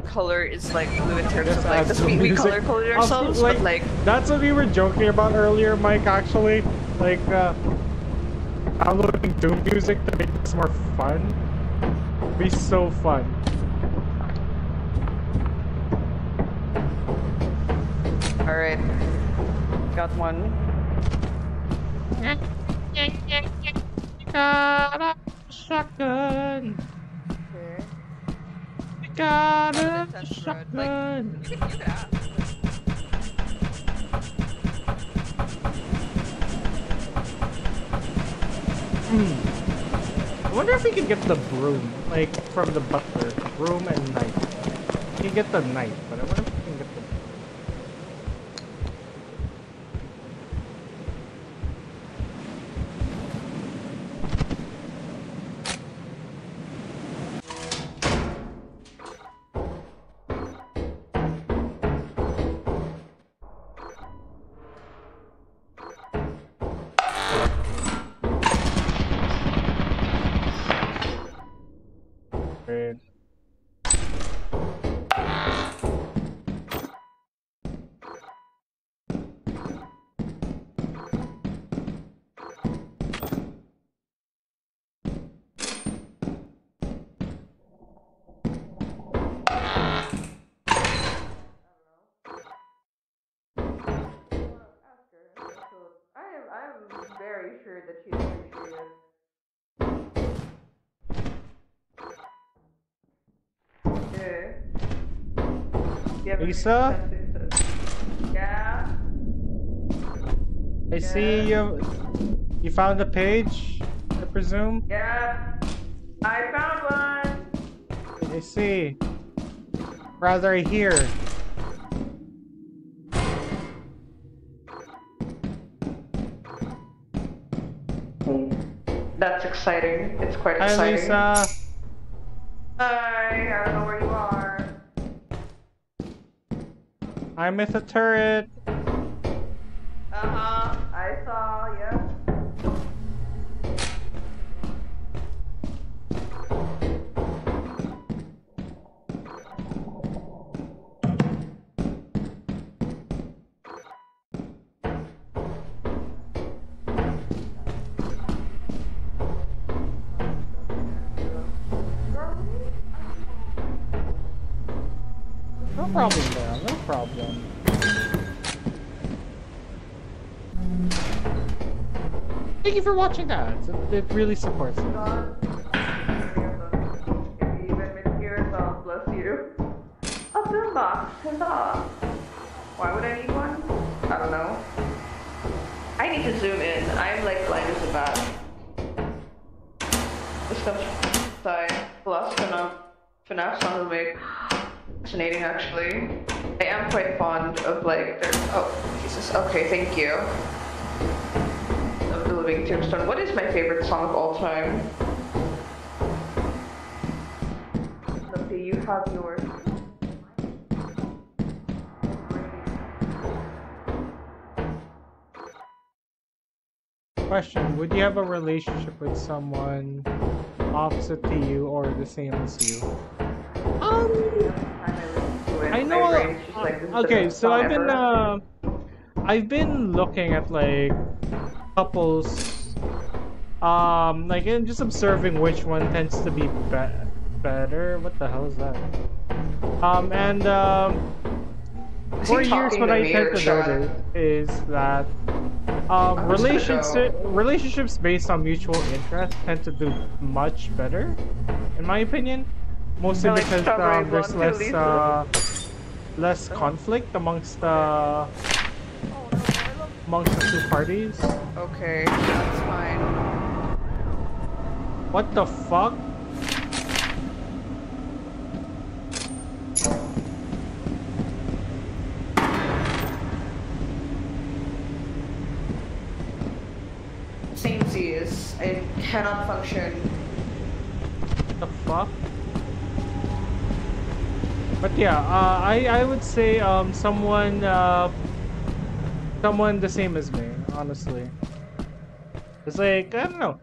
Color is like blue in terms Just of like the some we, we color coded Also, ourselves, but like that's what we were joking about earlier, Mike. Actually, like uh, downloading Doom music to make this more fun. It'd be so fun. all right, got one. Got a shotgun. Okay. Got How a did it road? Like- shotgun. You could, you could ask. I wonder if we could get the broom, like from the butler. Broom and knife. You can get the knife, but I wonder Lisa? Yeah. I see you. You found the page, I presume. Yeah. I found one. I see. Rather, I hear. That's exciting. It's quite Hi, exciting. Lisa. Hi. Don't I'm at the turret. You for watching that. It, it really supports it. Bless you. A boombox. Huzzah. Why would I need one? I don't know. I need to zoom in. I'm like blind as a bat. This from side. The last FNAF song will make fascinating actually. I am quite fond of like their oh Jesus. Okay, thank you. Living Tombstone. What is my favorite song of all time? Okay, you have yours. Question: Would you have a relationship with someone opposite to you or the same as you? Um, I know. my brain. It's just like, this is the okay, so I've been uh, I've been looking at like couples, um, like and just observing which one tends to be, be better. What the hell is that? Um, and um, for years, what I tend to notice is that um, I'm just gonna relationships relationships based on mutual interest tend to do much better, in my opinion. Mostly like because um, there's less uh, less conflict amongst uh, amongst the two parties. Okay, that's fine. What the fuck? Samesies. I cannot function. the fuck? But yeah, uh, I I would say um someone uh someone the same as me, honestly. It's like I don't know.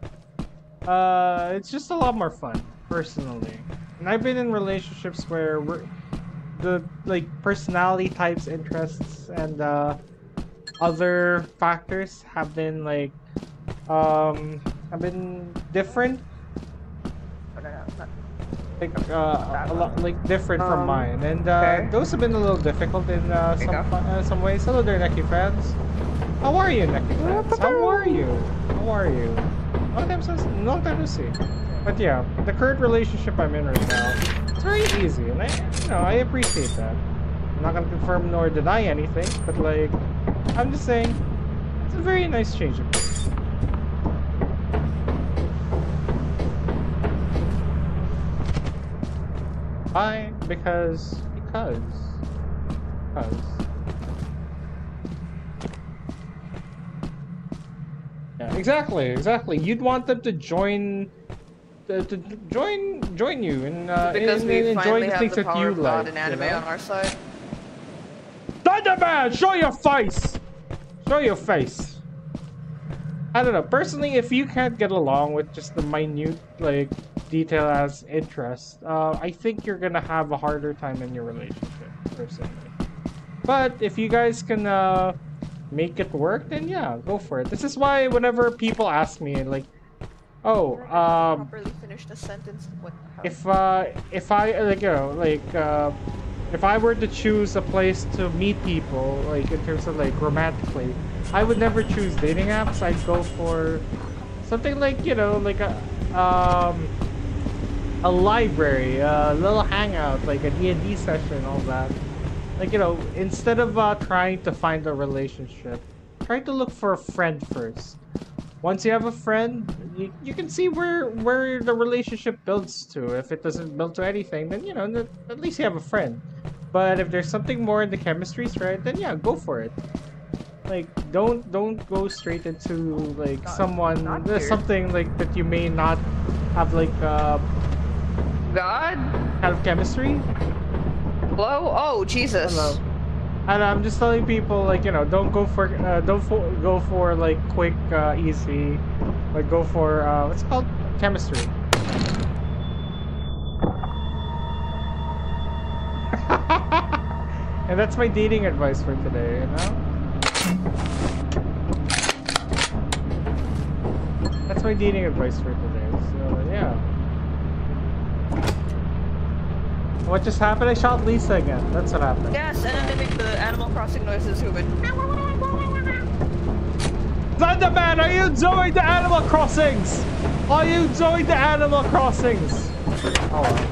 Uh, it's just a lot more fun, personally. And I've been in relationships where the like personality types, interests, and uh, other factors have been like um have been different like uh, a lot like different from Um, mine, and uh, okay. those have been a little difficult in uh, some uh, some ways. Hello there, Neki fans. How are you, Neki fans? How are you? How are you? Long time since, long time to see. But yeah, the current relationship I'm in right now, it's very easy, and I, you know, I appreciate that. I'm not gonna confirm nor deny anything, but like, I'm just saying, it's a very nice change of pace. Why? Because because because. Yeah, exactly, exactly. You'd want them to join, to, to join, join you in, uh, Because in, we enjoying finally the have things the that you like. God and you anime know? on our side. Thunderman, show your face. Show your face. I don't know. Personally, if you can't get along with just the minute like detail as interest, uh, I think you're gonna have a harder time in your relationship. Personally, but if you guys can uh, make it work, then yeah, go for it. This is why whenever people ask me like, oh, um, properly finish the sentence. What if uh if I like you know like uh if I were to choose a place to meet people like in terms of like romantically, I would never choose dating apps. I'd go for something like you know like a um a library, a little hangout, like a D&D session, all that. Like you know, instead of uh, trying to find a relationship, try to look for a friend first once you have a friend, you, you can see where where the relationship builds to. If it doesn't build to anything, then you know at least you have a friend. But if there's something more in the chemistries, right? Then yeah, go for it. Like don't don't go straight into like Not- someone not uh, something like that you may not have like uh God? kind of chemistry. Hello? Oh, Jesus. Hello. And I'm just telling people like you know don't go for uh, don't go for like quick uh, easy, like go for uh, what's it called chemistry. and that's my dating advice for today. You know. That's my dating advice for today. So yeah. What just happened? I shot Lisa again. That's what happened. Yes, and then they make the Animal Crossing noises who would. Thunderman, are you doing the Animal Crossings? Are you doing the Animal Crossings? Oh well.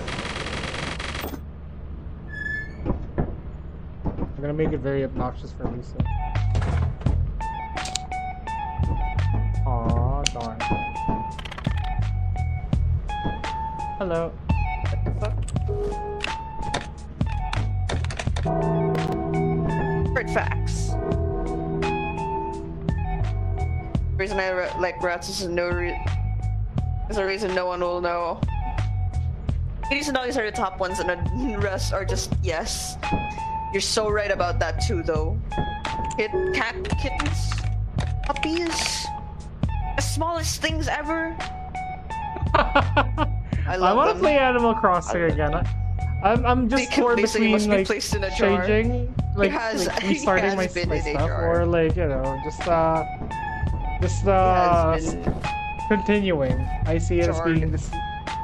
I'm gonna make it very obnoxious for Lisa. Aw, darn. Hello. Bird facts. The reason I like rats is no re- is a reason no one will know. These and these are the top ones, and the rest are just yes. You're so right about that too, though. Kit, cat, kittens, puppies, the smallest things ever. I, love want to play Animal Crossing again. I'm, I'm just Lisa, torn you between be like placed in a jar. changing, like, has- like restarting my, my stuff, or like you know, just uh, just uh, continuing. I see it as being the,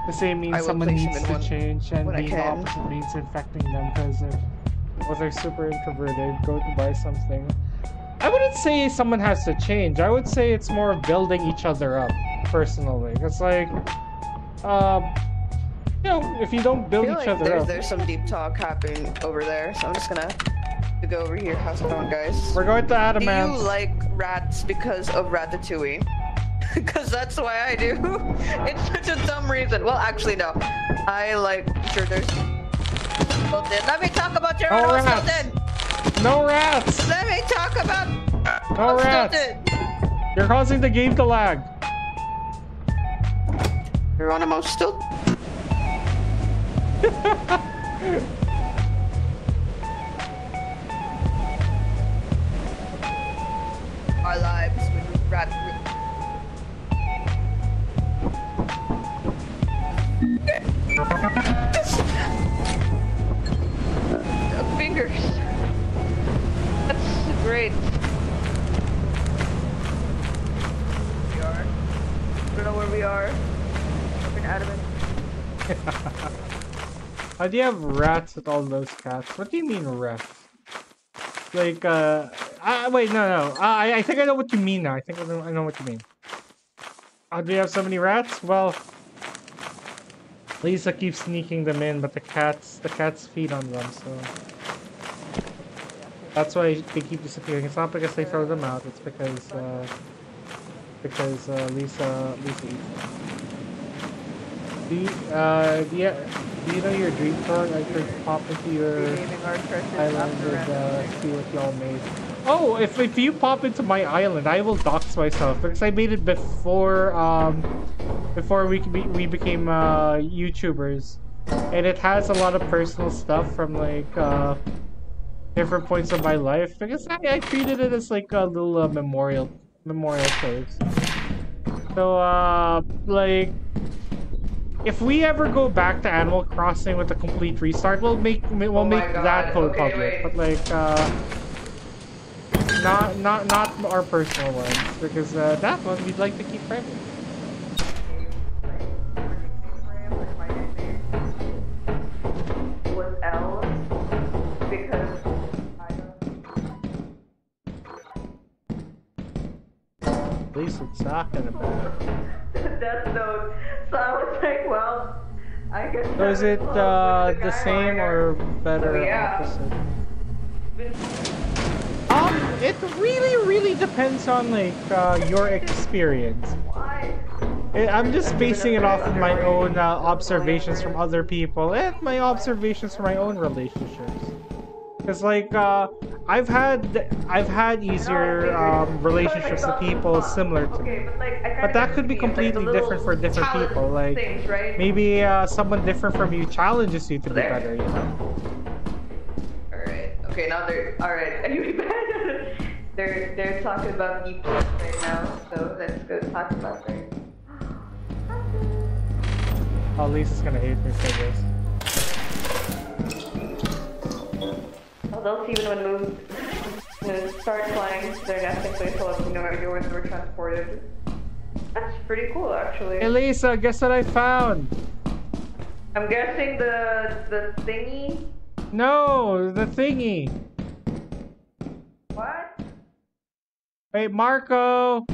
the same means someone needs to one change, and when I being can. opposite means infecting them because they're, well, they're super introverted. Go to buy something. I wouldn't say someone has to change. I would say it's more building each other up, personally. It's like, um, you know, if you don't I build each like other there's, up, there's some deep talk happening over there, so I'm just gonna go over here. How's it going, guys? we're going to Do Adamance. you like rats because of Ratatouille? Because that's why I do. it's such a dumb reason. Well, actually, no. I like. Sure, there's. Stilton. Let me talk about your Oh, own rats. Stilton. No rats! Let me talk about. No rats! You're causing the game to lag. Geronimo Stilton. Our lives with rat. Uh, Fingers. That's great. We are. I don't know where we are. We're in Adamance. How do you have rats with all those cats? What do you mean rats? Like, uh, I, wait, no, no. I, I think I know what you mean now. I think I know, I know what you mean. How do you have so many rats? Well, Lisa keeps sneaking them in, but the cats, the cats feed on them, so. That's why they keep disappearing. It's not because they throw them out. It's because, uh, because uh, Lisa, Lisa eats them. Do you, uh, do you, do you know your dream code? I could pop into your Renaming our treasures island and uh, see what y'all made. Oh, if, if you pop into my island, I will dox myself because I made it before um before we be, we became uh YouTubers, and it has a lot of personal stuff from like uh different points of my life because I, I treated it as like a little uh, memorial memorial place. So uh like if we ever go back to Animal Crossing with a complete restart, we'll make we'll Oh my make that God, code okay, public. wait. But like, uh, not not not our personal ones because uh, that one we'd like to keep private. was L because I At least it's talking about. Death Note. So I was like, well, I guess. So is it uh, the the same or better Oh, yeah. opposite? Um, it really really depends on like uh, your experience. Why? I'm just basing it off of my own uh, observations from other people and my observations from my own relationships. Cause like uh, I've had I've had easier um, relationships with people similar to me. But like, I kinda But that could be the theme, like, the completely different for different people. Like maybe uh, someone different from you challenges you to be better. You know. Alright. Okay, now they're alright. Anyway, they're they're talking about deep right now, so let's go talk about that. Oh, Lisa's gonna hate me for this. They'll see when moves. You know, start flying nesting place, they'll have no idea where they were transported. That's pretty cool, actually. Hey Lisa, guess what I found? I'm guessing the the thingy. No, the thingy. What? Wait, Marco.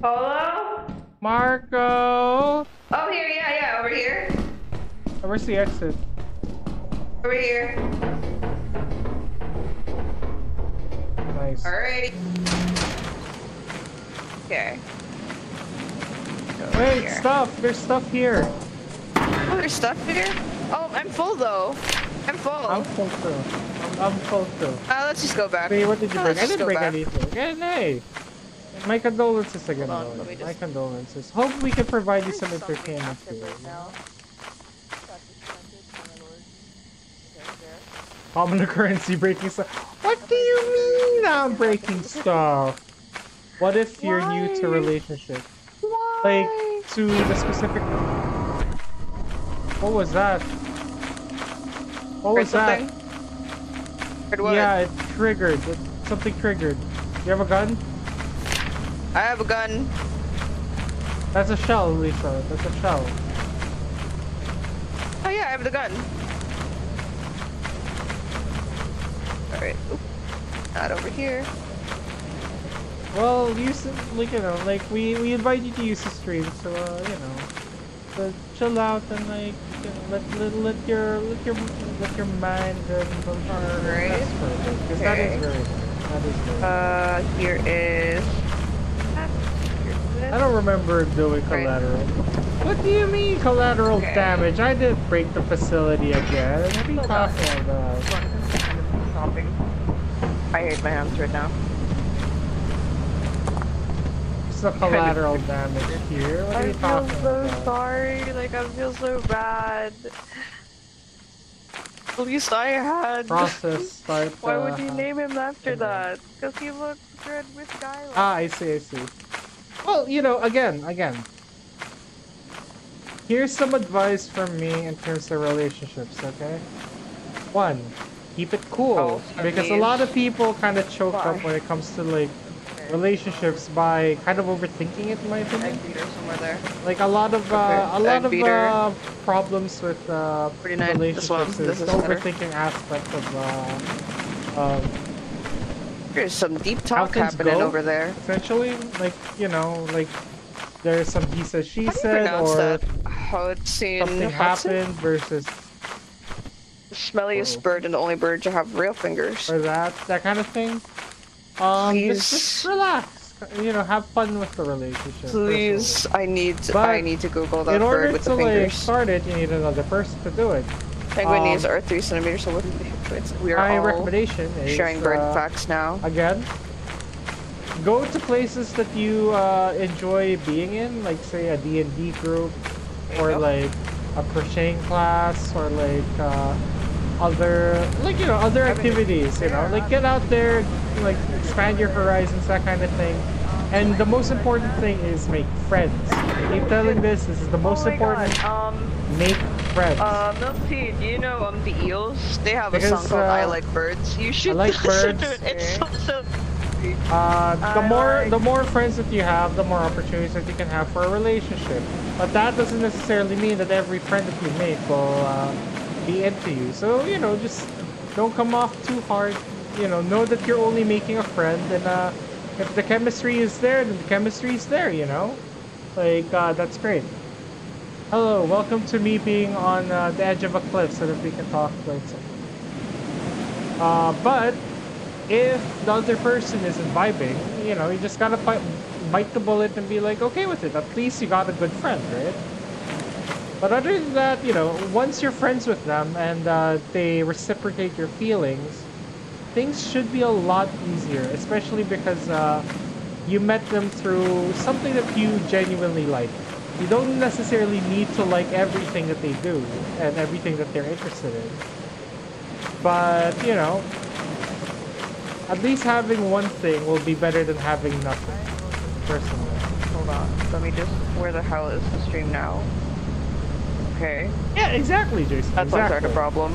Hello? Marco. Oh, here, yeah, yeah, over here. Oh, Where's the exit? Over here. Nice. Alrighty. Okay. Wait, here. stuff. There's stuff here. Oh, there's stuff here? Oh, I'm full though. I'm full. I'm full too. I'm, I'm full too. Uh, let's just go back. Wait, what did you Uh, bring? I didn't bring back. anything. Eh, hey. My condolences again. On, let My condolences. Hope we can provide you some entertainment here. right now. Got disconnected, my lord. Okay, there. Common occurrence, you breaking stuff. What do you mean I'm breaking stuff? What if you're new to Why? relationship? Why? Like, to the specific... What was that? What was that? something? Heard? Yeah, it triggered. It, something triggered. You have a gun? I have a gun. That's a shell, Lisa. That's a shell. Oh yeah, I have the gun. Alright. Not over here. Well, use like you know, like we we invite you to use the stream, so uh, you know, so chill out and like you know, let, let let your let your let your mind and Alright. because that is Okay. very that is very. Uh, here is. I don't remember doing Right. collateral. What do you mean collateral Okay. damage? I didn't break the facility again. What are you talking about? Hold on, I'm kind of stopping. I hate my hands right now. It's the collateral damage here. What are I you feel talking so about? sorry. Like I feel so bad. At least I had. Process start. Why would you uh, name him after okay. that? Because he looks good with Skylar. Ah, I see, I see. Well, you know, again, again. Here's some advice from me in terms of relationships, okay? One, keep it cool. Oh, because a lot of people kind of choke up when it comes to, like, relationships by kind of overthinking it, in my opinion. Egg beater somewhere there. Like, a lot of, uh, a lot of uh, problems with uh, 49, this relationships is this the is better. overthinking aspect of, uh, um, There's some deep talk happening go? over there. essentially, like, you know, like, there's some he said, she How do you said, or... that? Hudson. something Hudson? happened versus Smelliest Oh. bird and the only bird to have real fingers. or that that kind of thing. Um, just, just Please. relax. You know, have fun with the relationship. Please, I need to, But I need to Google that In order bird with to the like fingers. start it, you need another person to do it. Penguin um, knees are three centimeters, so we are My all recommendation is sharing bird uh, facts now. again. Go to places that you uh, enjoy being in, like say a D and D group, or like a crocheting class, or like uh, other like you know other activities. You know, like get out there, like expand your horizons, that kind of thing. And the most important thing is make friends. I keep telling this. This is the most oh important. Um, Make friends. uh, Milk Tea, do you know um the eels? They have a song Because, called "I uh, Like Birds." You should I like birds, it. It's so so. Uh, the more the more friends that you have, the more opportunities that you can have for a relationship. But that doesn't necessarily mean that every friend that you make will uh, be into you. So you know, just don't come off too hard. You know, know that you're only making a friend, and uh, if the chemistry is there, then the chemistry is there. You know, like uh, that's great. Hello, welcome to me being on uh, the edge of a cliff so that we can talk later. Uh, but if the other person isn't vibing, you know, you just gotta bite, bite the bullet and be like, okay with it. At least you got a good friend, right? But other than that, you know, once you're friends with them and uh, they reciprocate your feelings, things should be a lot easier, especially because uh, you met them through something that you genuinely like. You don't necessarily need to like everything that they do and everything that they're interested in. But, you know, at least having one thing will be better than having nothing, personally. Hold on. Let me just. Where the hell is the stream now? Okay. Yeah, exactly, Jason. That's not a problem.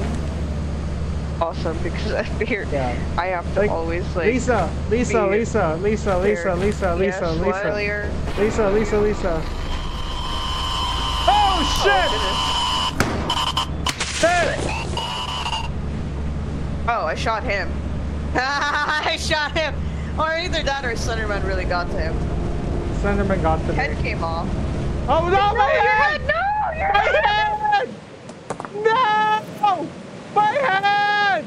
Awesome, because I figured Yeah. I have to Like, always like. Lisa, Lisa, be Lisa, Lisa, Lisa. Lisa, yes, Lisa, Lisa, earlier? Lisa, Lisa, Lisa. Oh Oh, shit! goodness. Oh, I shot him. I shot him. Or either that or Slenderman really got to him. Slenderman got to Head me. came off. Oh no, my head! head! No, your My head! head! No! My head!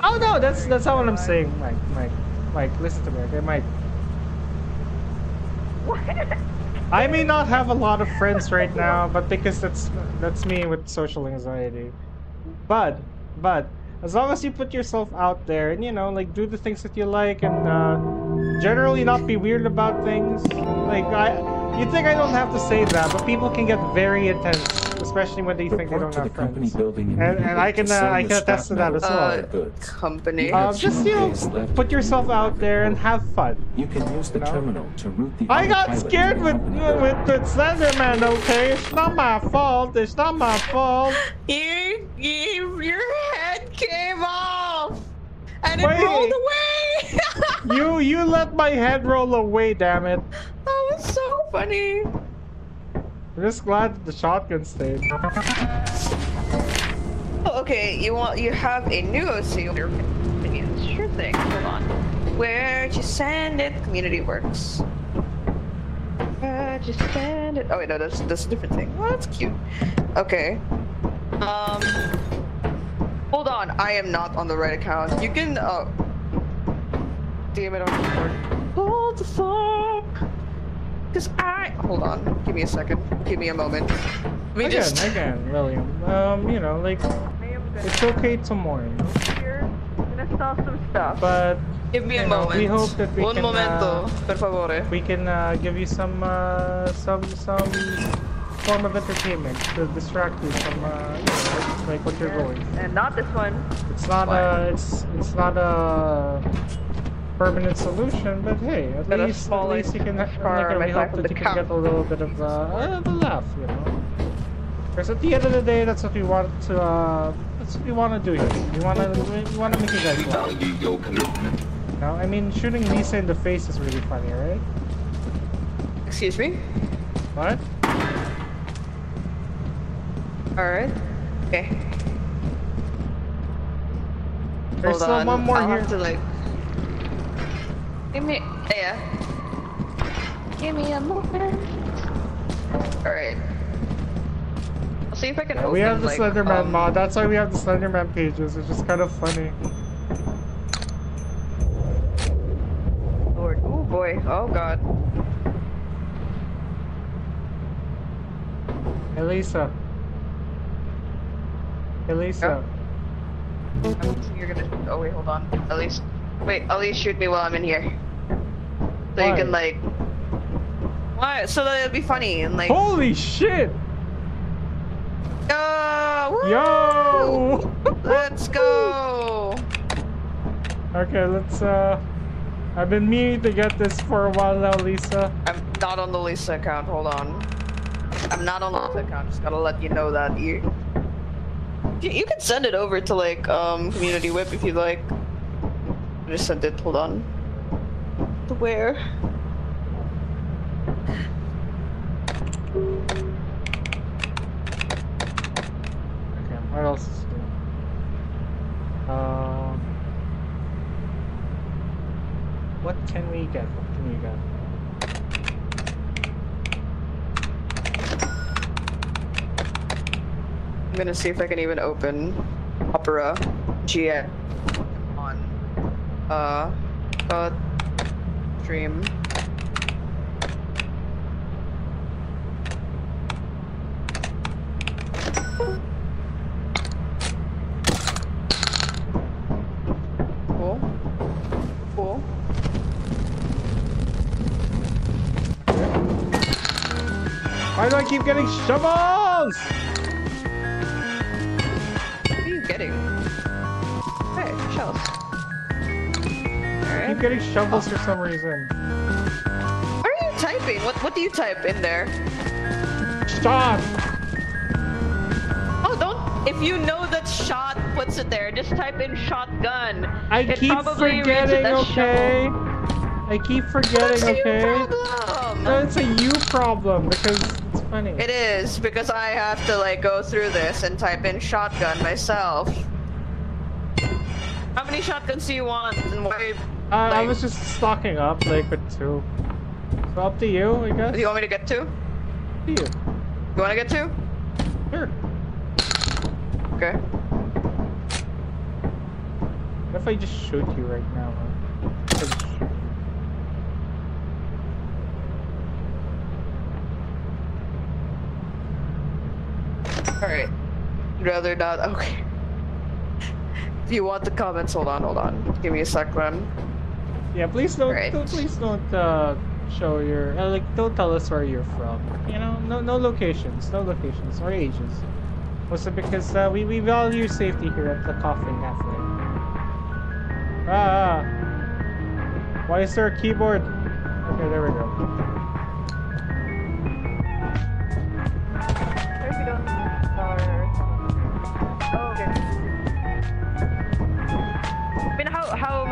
Oh no, that's that's not what I'm saying, Mike. Mike, Mike, listen to me, okay, Mike. What? I may not have a lot of friends right now, but because that's that's me with social anxiety. But but as long as you put yourself out there and you know like do the things that you like and uh, generally not be weird about things, like I You think I don't have to say that, but people can get very intense, especially when they think they don't to the have company friends. building And, and I can uh, I can scrap attest to that as well. for Uh. Company. Have just you know, put yourself out there and have fun. You can use the terminal to route the I got scared the with with, building. with Slenderman. Okay, it's not my fault. It's not my fault. You, you, your head came off, and it Wait. rolled away. You you let my head roll away. Damn it. that was so funny. I'm just glad the shotgun stayed. Oh, okay, you want you have a new OC. Sure thing. Hold on. Where'd you send it? Community works. Where'd you send it? Oh wait, no, that's that's a different thing. Well, that's cute. Okay. Um. Hold on, I am not on the right account. You can. Oh. Damn it, on Discord. Hold the fuck. Cause I. Hold on. Give me a second. Give me a moment. Let me Again, just. again, William. Um, you know, like I am gonna it's okay to mourn, here. I'm gonna sell some stuff. but Give me a know, moment. we hope that we Un can, momento, uh, per favore. we can uh, give you some uh, some some form of entertainment to distract you from uh, you know, like, like what you're going. And not this one. It's not a it's it's not a permanent solution, but hey, at least at least you can like, like, scar on we my hope that you can get a little bit of uh, uh, the laugh, you know. Because at the end of the day, that's what we want to uh, that's what we want to do here. We want to we want to make you guys laugh. value your commitment. You know? I mean, shooting Lisa in the face is really funny, right? Excuse me? What? Alright. Okay. There's Hold still on. one more I'll here. to like. Give me. Yeah. Give me a moment. Alright. I'll see if I can Yeah, open we have the like, Slenderman um, mod. That's why we have the Slenderman pages. It's just kind of funny. Lord. Oh boy. Oh god. Elisa. Elisa. I'm, you're gonna. Oh wait, hold on. Elise- Wait, Elise shoot me while I'm in here. So you can like. Why? So that it'll be funny and like. Holy shit! Yo! Yo! Let's go! Okay, let's uh I've been meaning to get this for a while now, Lisa. I'm not on the Lisa account. Hold on. I'm not on the Lisa account. Just gotta let you know that you. You, you can send it over to like um community whip if you like. I just sent it. Hold on. To where? Okay, what else is here? Um What can we get? What can we get? I'm gonna see if I can even open Opera GX on uh uh stream. Cool. Cool. Why do I keep getting shovels? What are you getting? Keep getting shovels for some reason. What are you typing? What what do you type in there? Stop! Oh, don't. If you know that shot puts it there, just type in shotgun. I It keep probably reads it forgetting, okay? shovel. I keep forgetting, That's okay? your problem. No, it's a you problem because it's funny. It is because I have to like go through this and type in shotgun myself. How many shotguns do you want? And why? Uh, I was just stocking up, like, with two. So up to you, I guess. Do you want me to get two? Up to you. You want to get two? Sure. Okay. What if I just shoot you right now? Huh? I just shoot you. All right. Rather not. Okay. If you want the comments, hold on, hold on. Give me a sec, run. Yeah, please don't, Right. don't please don't uh, show your uh, like don't tell us where you're from. You know, no no locations, no locations or ages. Also because uh, we we value safety here at the Koffeine Cafe. Ah, ah. why is there a keyboard? Okay, there we go.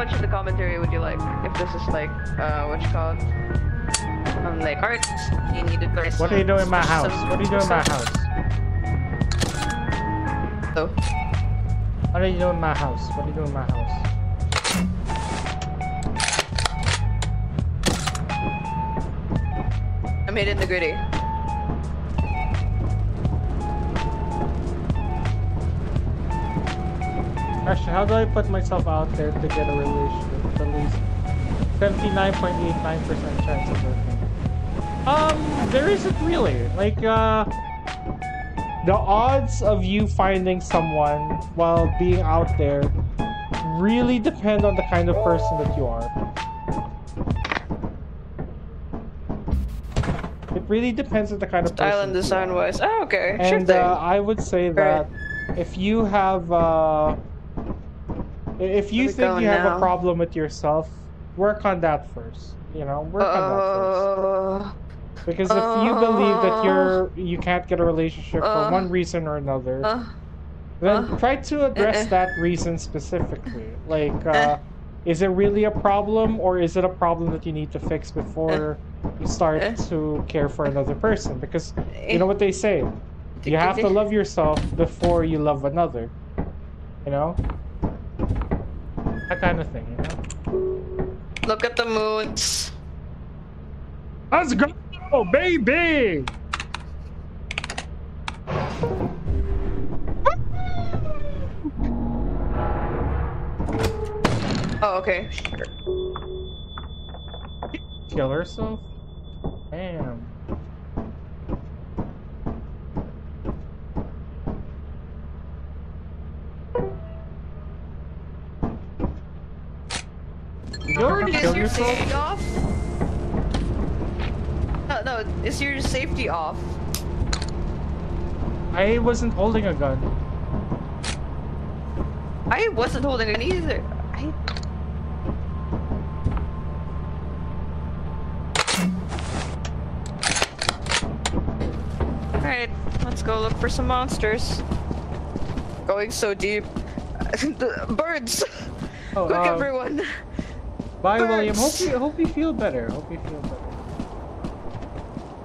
Much of the commentary would you like if this is like uh what you call it? Um, like art. You need to go. What are you doing in my house? What are you doing in my house? So, What are you doing in my house? What are you doing in my house? I made it in the gritty. Question, how do I put myself out there to get a relationship with at least 79.89% chance of working? Um, there isn't really. Like, uh, the odds of you finding someone while being out there really depend on the kind of person that you are. It really depends on the kind of person. Island design wise. Oh, okay. sure And thing. uh, I would say that if you have, uh, if you think you have now? a problem with yourself, work on that first. You know, work on that first. Uh, Because if you believe that uh, you're you can't get a relationship for uh, one reason or another, uh, then uh, try to address that reason specifically. Like, uh, is it really a problem, or is it a problem that you need to fix before you start uh. to care for another person? Because you know what they say you have to love yourself before you love another you know that kind of thing you know Look at the moons. let's go baby Oh, okay. Sure. kill herself damn you already Is killed your yourself safety off? No, no. Is your safety off? i wasn't holding a gun I wasn't holding it either. I... Alright, let's go look for some monsters. Going so deep. Birds! oh, Quick, um, everyone! Bye william hope you hope you feel better hope you feel better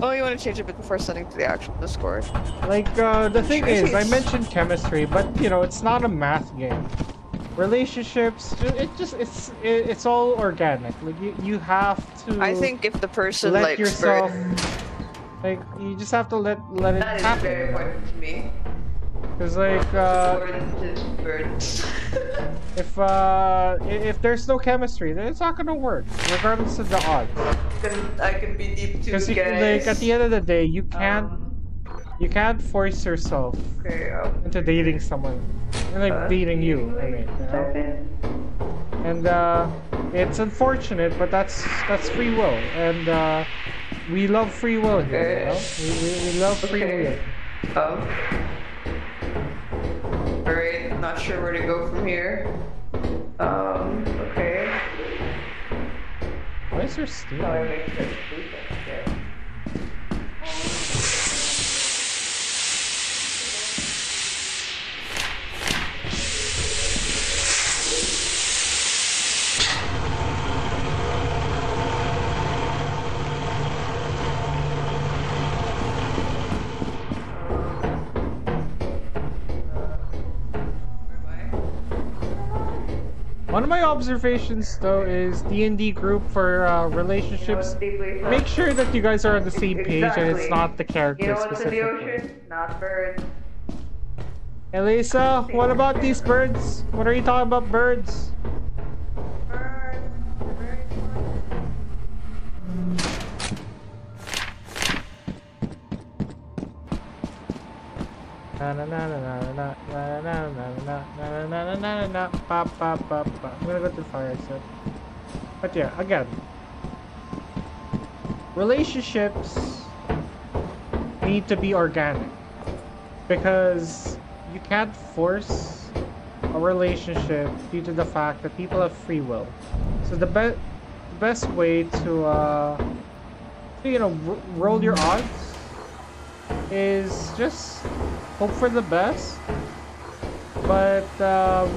Oh, you want to change it before sending to the actual Discord. Like, uh, the thing is, I mentioned chemistry, but, you know, it's not a math game. Relationships, it just, it's, it, it's all organic. Like, you, you have to I think if the person let likes yourself, birds, like, you just have to let, let it that is happen. very important to me. Because, like, uh, Important to birds. if, uh, if there's no chemistry, then it's not gonna work, regardless of the odds. I can be deep too, guys. like, at the end of the day, you can't, Um, you can't force yourself okay, um, into dating someone. Like, uh, dating you, I mean. You know? and uh, it's unfortunate, but that's that's free will, and uh, we love free will here. You know? we, we, we love free Okay. will. Um. Not sure where to go from here. Um, okay. Why is there How do One of my observations, though, is D and D group for uh, relationships. Make sure that you guys are on the same page, and it's not the character You know what's in the specifically. ocean? Not birds. Elisa, what about these birds? What are you talking about? Birds. I'm gonna go to the fire exit. But yeah, again. relationships need to be organic because you can't force a relationship due to the fact that people have free will. So the best best way to uh, to, you know roll your odds is just hope for the best, but um,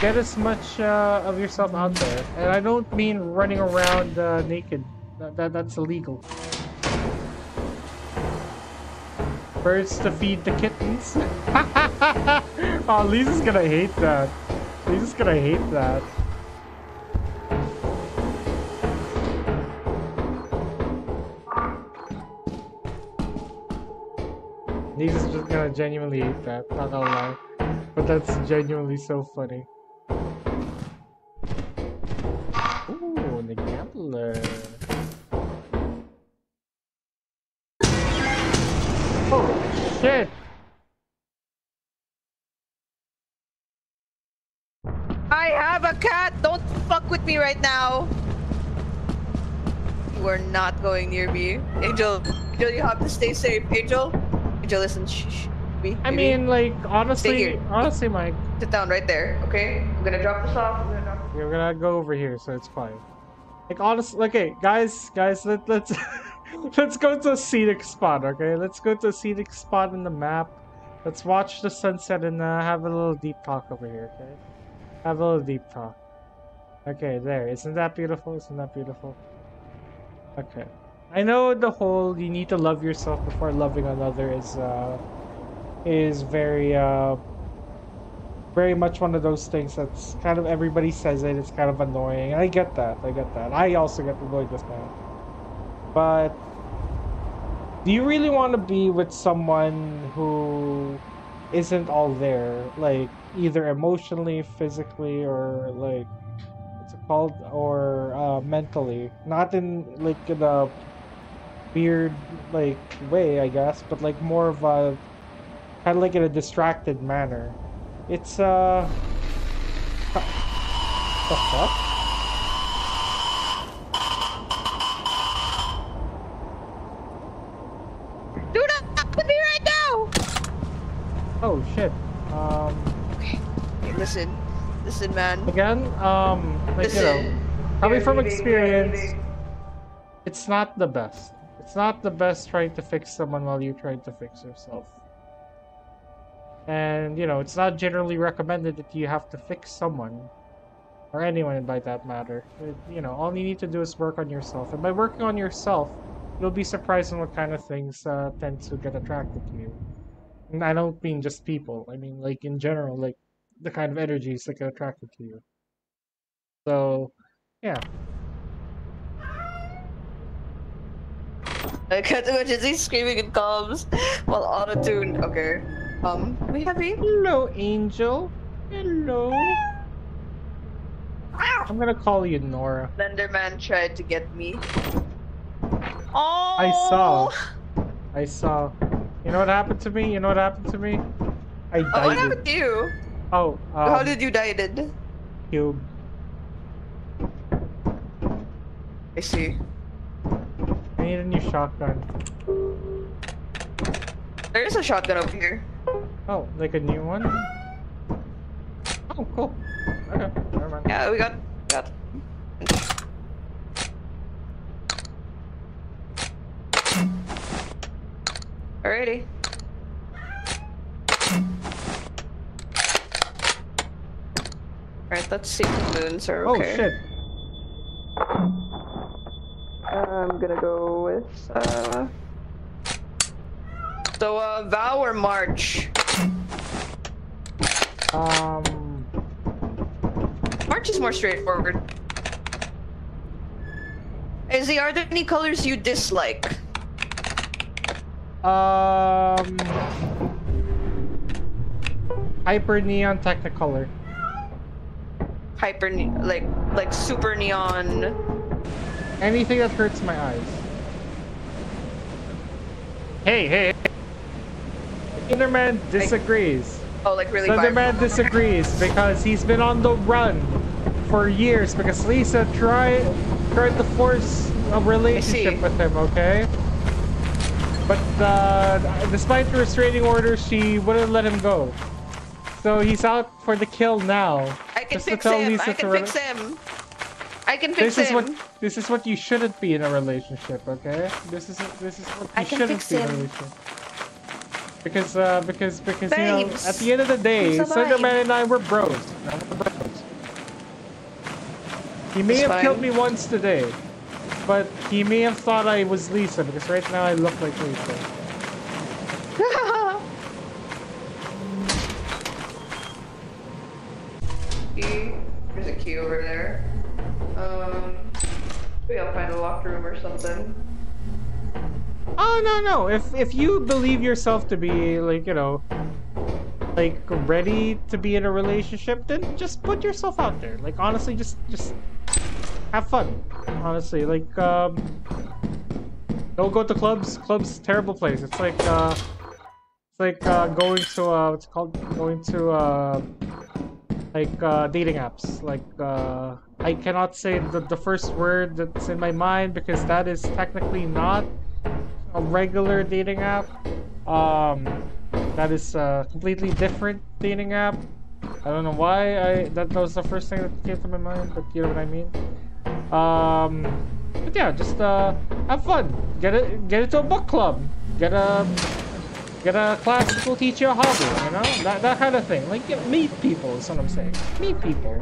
get as much uh, of yourself out there. And I don't mean running around uh, naked. That, that that's illegal. Birds to feed the kittens. oh, Lisa's gonna hate that. Lisa's gonna hate that. Lisa's just gonna genuinely hate that, not gonna lie. But that's genuinely so funny. Ooh, the gambler. Oh, shit! I have a cat. Don't fuck with me right now. You are not going near me, Angel. Angel, you have to stay safe. Angel, Shh. shh. Me. I me, me. mean, like, honestly, honestly, Mike, sit down right there. Okay. I'm gonna drop this off. I'm gonna drop. we're gonna go over here, so it's fine. Like, honestly, okay, guys, guys, let, let's let's go to a scenic spot, okay? Let's go to a scenic spot in the map. Let's watch the sunset and uh, have a little deep talk over here, okay? Have a little deep talk. Okay, there. Isn't that beautiful? Isn't that beautiful? Okay. I know the whole you need to love yourself before loving another is uh is very uh very much one of those things that's kind of everybody says it, it's kind of annoying. I get that. I get that. I also get annoyed with that. But do you really want to be with someone who isn't all there? Like either emotionally, physically, or like what's it called? Or uh mentally. Not in like a weird like way, I guess, but like more of a kind of like in a distracted manner. It's uh the fuck? Do not fuck with me right now. Oh shit. Um Okay, listen, listen, man. again, um like you know, Listen. probably from You're leaving, you're experience, it's not the best. It's not the best trying to fix someone while you're trying to fix yourself. And you know, it's not generally recommended that you have to fix someone or anyone by that matter. It- you know, all you need to do is work on yourself. And by working on yourself, you'll be surprised on what kind of things uh, tend to get attracted to you. And I don't mean just people. I mean like in general, like the kind of energies that get attracted to you. So, yeah. I can't imagine he's screaming in comms while auto tune. Okay. Um, we have a Hello, Angel. Hello. I'm gonna call you Nora. Slenderman tried to get me. Oh, I saw. I saw. You know what happened to me? You know what happened to me? I Oh, what happened to you? Oh, How um, did you die? Did cube. I see? I need a new shotgun. There is a shotgun over here. Oh, like a new one? Oh, cool. Okay, never mind. Yeah, we got, got. Alrighty. Alright, let's see if the moons are okay. Oh okay. shit. I'm gonna go with, uh... So, uh, Vow or March? Um, March is more straightforward. Izzy, are there any colors you dislike? um, hyper neon technicolor. Hyper, ne- like, like super neon. Anything that hurts my eyes. Hey, hey. hey. Enderman disagrees. Oh, like really disagrees because he's been on the run for years because Lisa tried tried to force a relationship with him, okay? But uh, despite the restraining order, she wouldn't let him go. So he's out for the kill now. I can fix tell him. Lisa I can fix him. I can fix This is what this is what you shouldn't be in a relationship, okay? This is this is what you I can shouldn't fix be in a relationship. Because uh because because you know at the end of the day, he's Slenderman and I were bros. you we're bros. He may It's have killed me once today, but he may have thought I was Lisa because right now I look like Lisa. There's a key over there. Um, maybe I'll find a locked room or something. Oh no no! If if you believe yourself to be like you know, like ready to be in a relationship, then just put yourself out there. Like honestly, just just have fun. Honestly, like um, don't go to clubs. Clubs terrible place. It's like uh, it's like uh, going to uh, what's called going to uh, like uh, dating apps. Like uh, I cannot say the the first word that's in my mind because that is technically not a regular dating app. Um, that is a completely different dating app. I don't know why I that was the first thing that came to my mind, but you know what I mean. Um, but yeah, just uh, have fun. Get it, get it to a book club. Get a get a class that will teach you a hobby. You know that that kind of thing. Like meet people is what I'm saying. Meet people.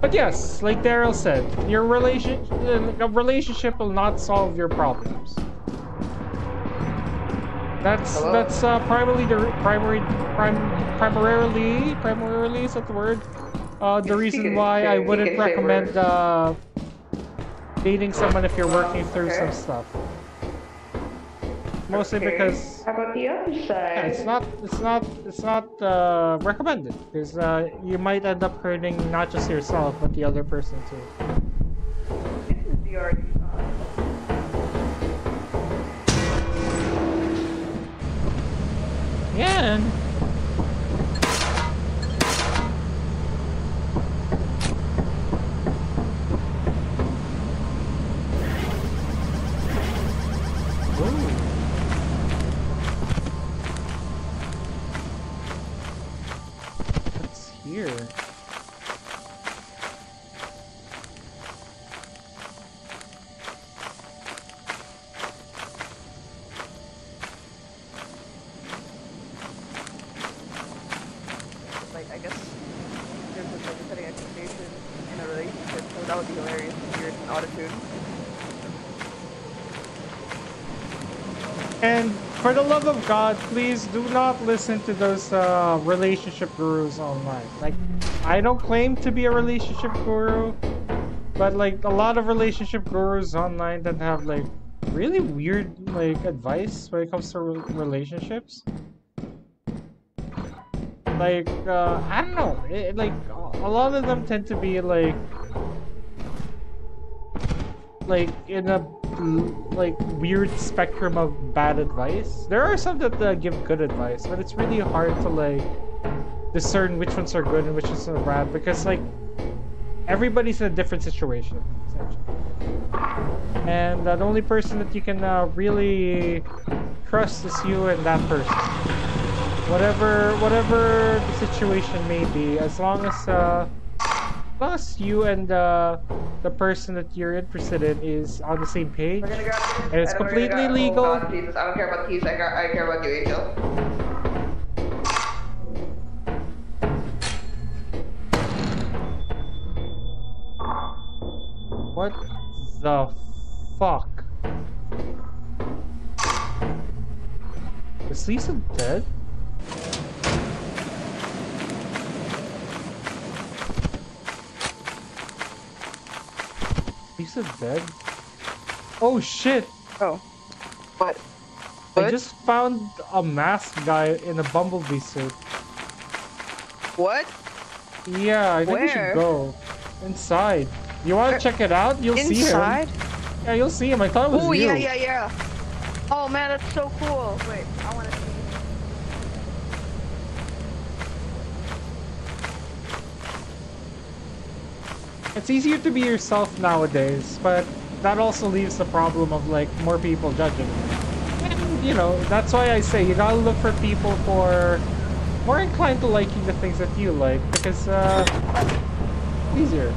But yes, like Daryl said, your relation a relationship will not solve your problems. That's Hello? that's uh, primarily the primary prim, primarily primarily is that the word? Uh, the reason why I wouldn't recommend uh, dating someone if you're working through some stuff. Mostly because About the other yeah, side? it's not it's not it's not uh, recommended because uh, you might end up hurting not just yourself but the other person too. This is the Yeah. Love of God, please do not listen to those uh, relationship gurus online. Like, I don't claim to be a relationship guru, but like a lot of relationship gurus online that have like really weird like advice when it comes to re- relationships. Like, uh, I don't know. It, like, a lot of them tend to be like like in a like weird spectrum of bad advice. There are some that uh, give good advice, but it's really hard to like discern which ones are good and which ones are bad because like everybody's in a different situation. And uh, the only person that you can uh, really trust is you and that person. Whatever whatever the situation may be, as long as uh, as you and uh, the person that you're interested in is on the same page, We're gonna grab. And it's and completely legal. Oh, God, Jesus, I don't care about keys. I, got, I care about you, Angel. what the fuck? Is Lisa dead? Lisa dead? Oh shit! Oh. What? I just found a masked guy in a bumblebee suit. What? Yeah, I think we should go. Inside. You wanna Where- check it out? You'll see him. Inside? Yeah, you'll see him. I thought it was Oh, you. yeah, yeah, yeah. Oh, man, that's so cool. Wait, I wanna see. It's easier to be yourself nowadays, but that also leaves the problem of like more people judging. And, you know, that's why I say you gotta look for people who are more inclined to liking the things that you like because uh, easier.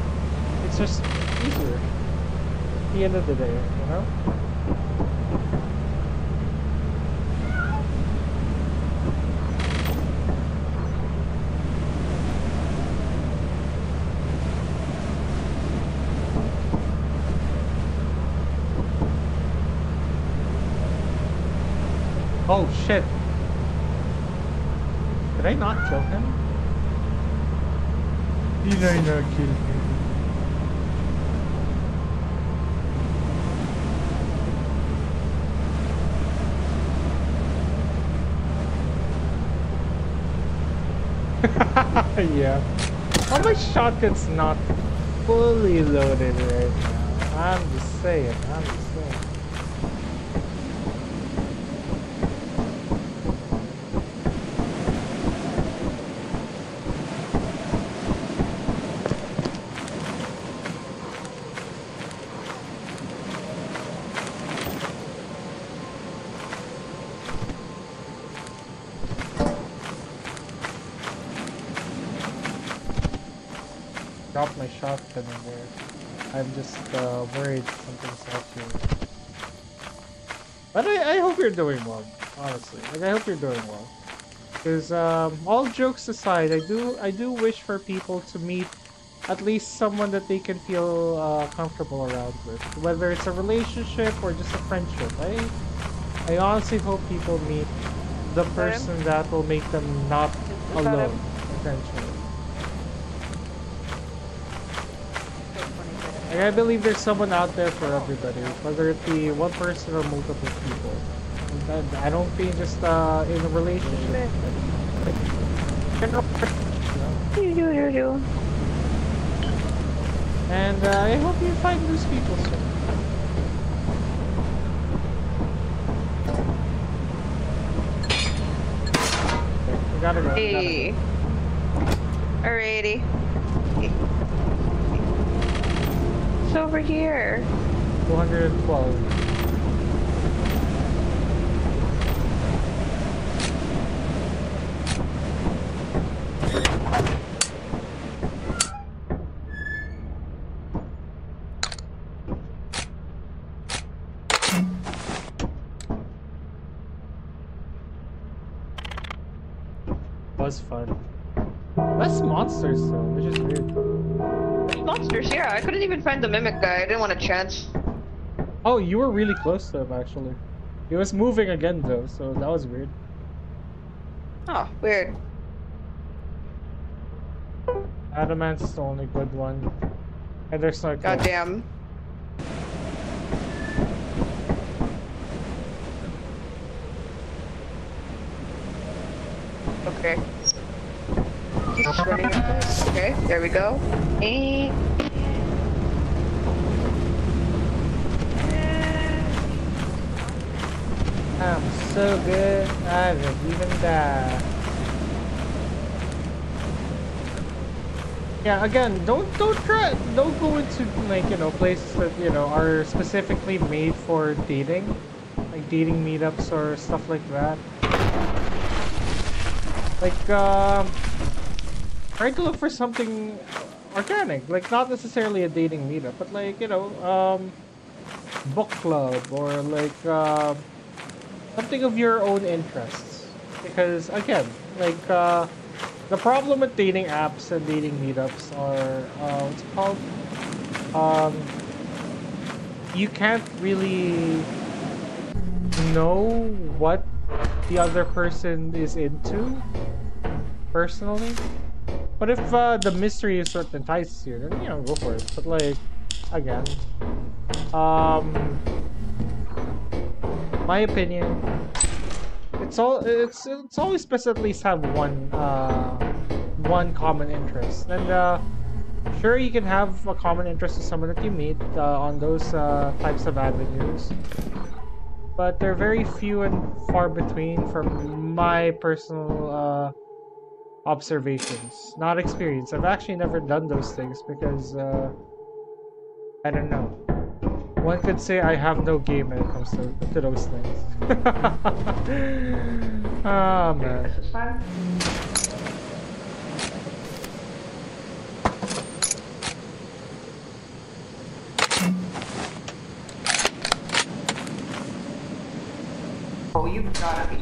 It's just easier. At the end of the day, you know. Oh shit. Did I not kill him? Did I not kill him? yeah. Oh, my shotgun's not fully loaded right now. I'm just saying, I'm just saying. Drop my shotgun in there. I'm just uh, worried something's up here. But I, I hope you're doing well, honestly. Like I hope you're doing well. Because um, all jokes aside, I do I do wish for people to meet at least someone that they can feel uh, comfortable around with, whether it's a relationship or just a friendship. I I honestly hope people meet the person that will make them not alone, eventually. Like, I believe there's someone out there for everybody, whether it be one person or multiple people. And I don't mean just uh, in a relationship. You? Do, do, do. And uh, I hope you find those people soon. Gotta go. we gotta go. Alrighty. It's over here. 212. Find the mimic guy. I didn't want a chance. Oh, you were really close to him actually. He was moving again though, so that was weird. Oh, weird. Adamance the only good one. And there's no Goddamn. Okay. Just running up this. Okay, there we go. Eh. I'm so good, I didn't even die. Yeah, again, don't don't try don't go into like you know places that you know are specifically made for dating, like dating meetups or stuff like that. Like um, try to look for something organic, like not necessarily a dating meetup, but like you know um, book club or like um, something of your own interests. Because again, like uh, the problem with dating apps and dating meetups are uh, what's called? Um, you can't really know what the other person is into personally. But if uh, the mystery is what entices you, then you know go for it. But like again, um, my opinion, it's all it's it's always best at least have one uh, one common interest. And uh, sure, you can have a common interest with someone that you meet uh, on those uh, types of avenues, but they're very few and far between from my personal uh, observations, not experience. I've actually never done those things because uh, I don't know. One could say I have no game when it comes to, to those things. oh man. This is fine. Oh, you gotta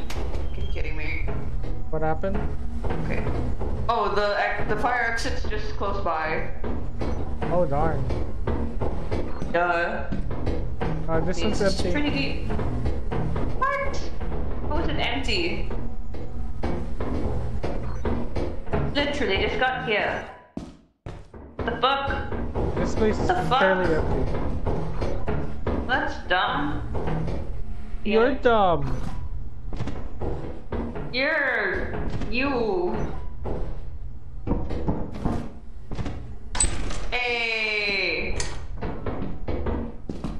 be kidding me. What happened? Okay. Oh, the the fire exit's just close by. Oh darn. Duh. Uh, this one's empty. deep. What? Is it empty? Literally just got here. The fuck? This place is fairly empty. That's dumb. You're Yeah. dumb. You're you. Hey.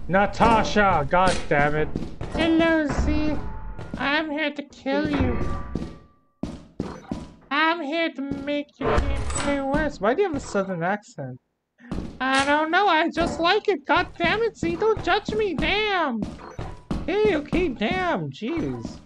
Natasha! God damn it. Hello, Z. I'm here to kill you. I'm here to make your gameplay worse. Why do you have a southern accent? I don't know, I just like it. God damn it, Z. Don't judge me, damn. Hey, okay, damn. Jeez.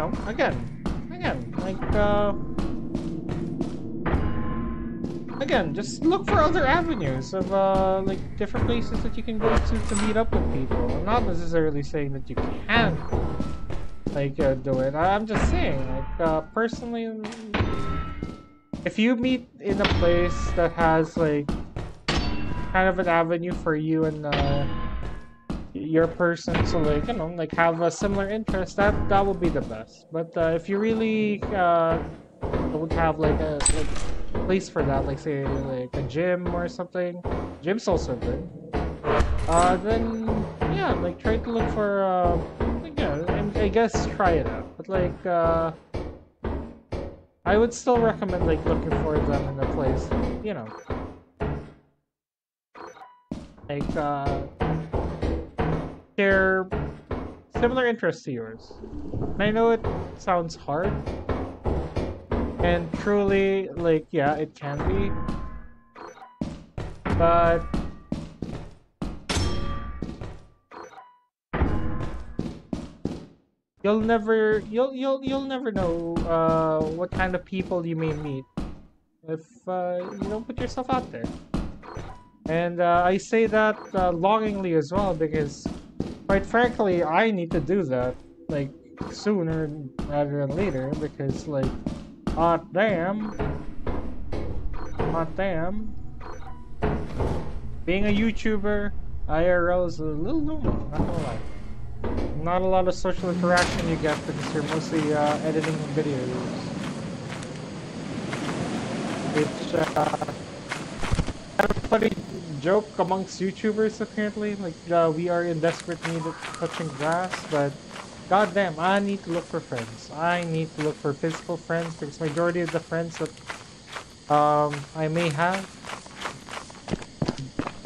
Know, again, again, like, uh, again, just look for other avenues of, uh, like, different places that you can go to to meet up with people. I'm not necessarily saying that you can't, like, uh, do it. I'm just saying, like, uh, personally, if you meet in a place that has, like, kind of an avenue for you and, uh, your person to like you know like have a similar interest that that would be the best. But uh, if you really uh don't have like a like place for that like say like a gym or something gym's also good. Uh then yeah like try to look for uh like, yeah and i guess try it out. But like uh i would still recommend like looking for them in a place you know. Like uh share similar interests to yours. And I know it sounds hard, and truly, like, yeah, it can be, but you'll never, you'll, you'll, you'll never know uh, what kind of people you may meet if uh, you don't put yourself out there. And uh, I say that uh, longingly as well because quite frankly, I need to do that, like, sooner rather than later, because, like, hot damn, hot damn, being a YouTuber, IRL is a little not gonna lie. Not a lot of social interaction you get because you're mostly uh, editing videos. Which, uh, funny joke amongst YouTubers apparently. Like uh, we are in desperate need of touching grass, but goddamn, I need to look for friends. I need to look for physical friends because majority of the friends that um, I may have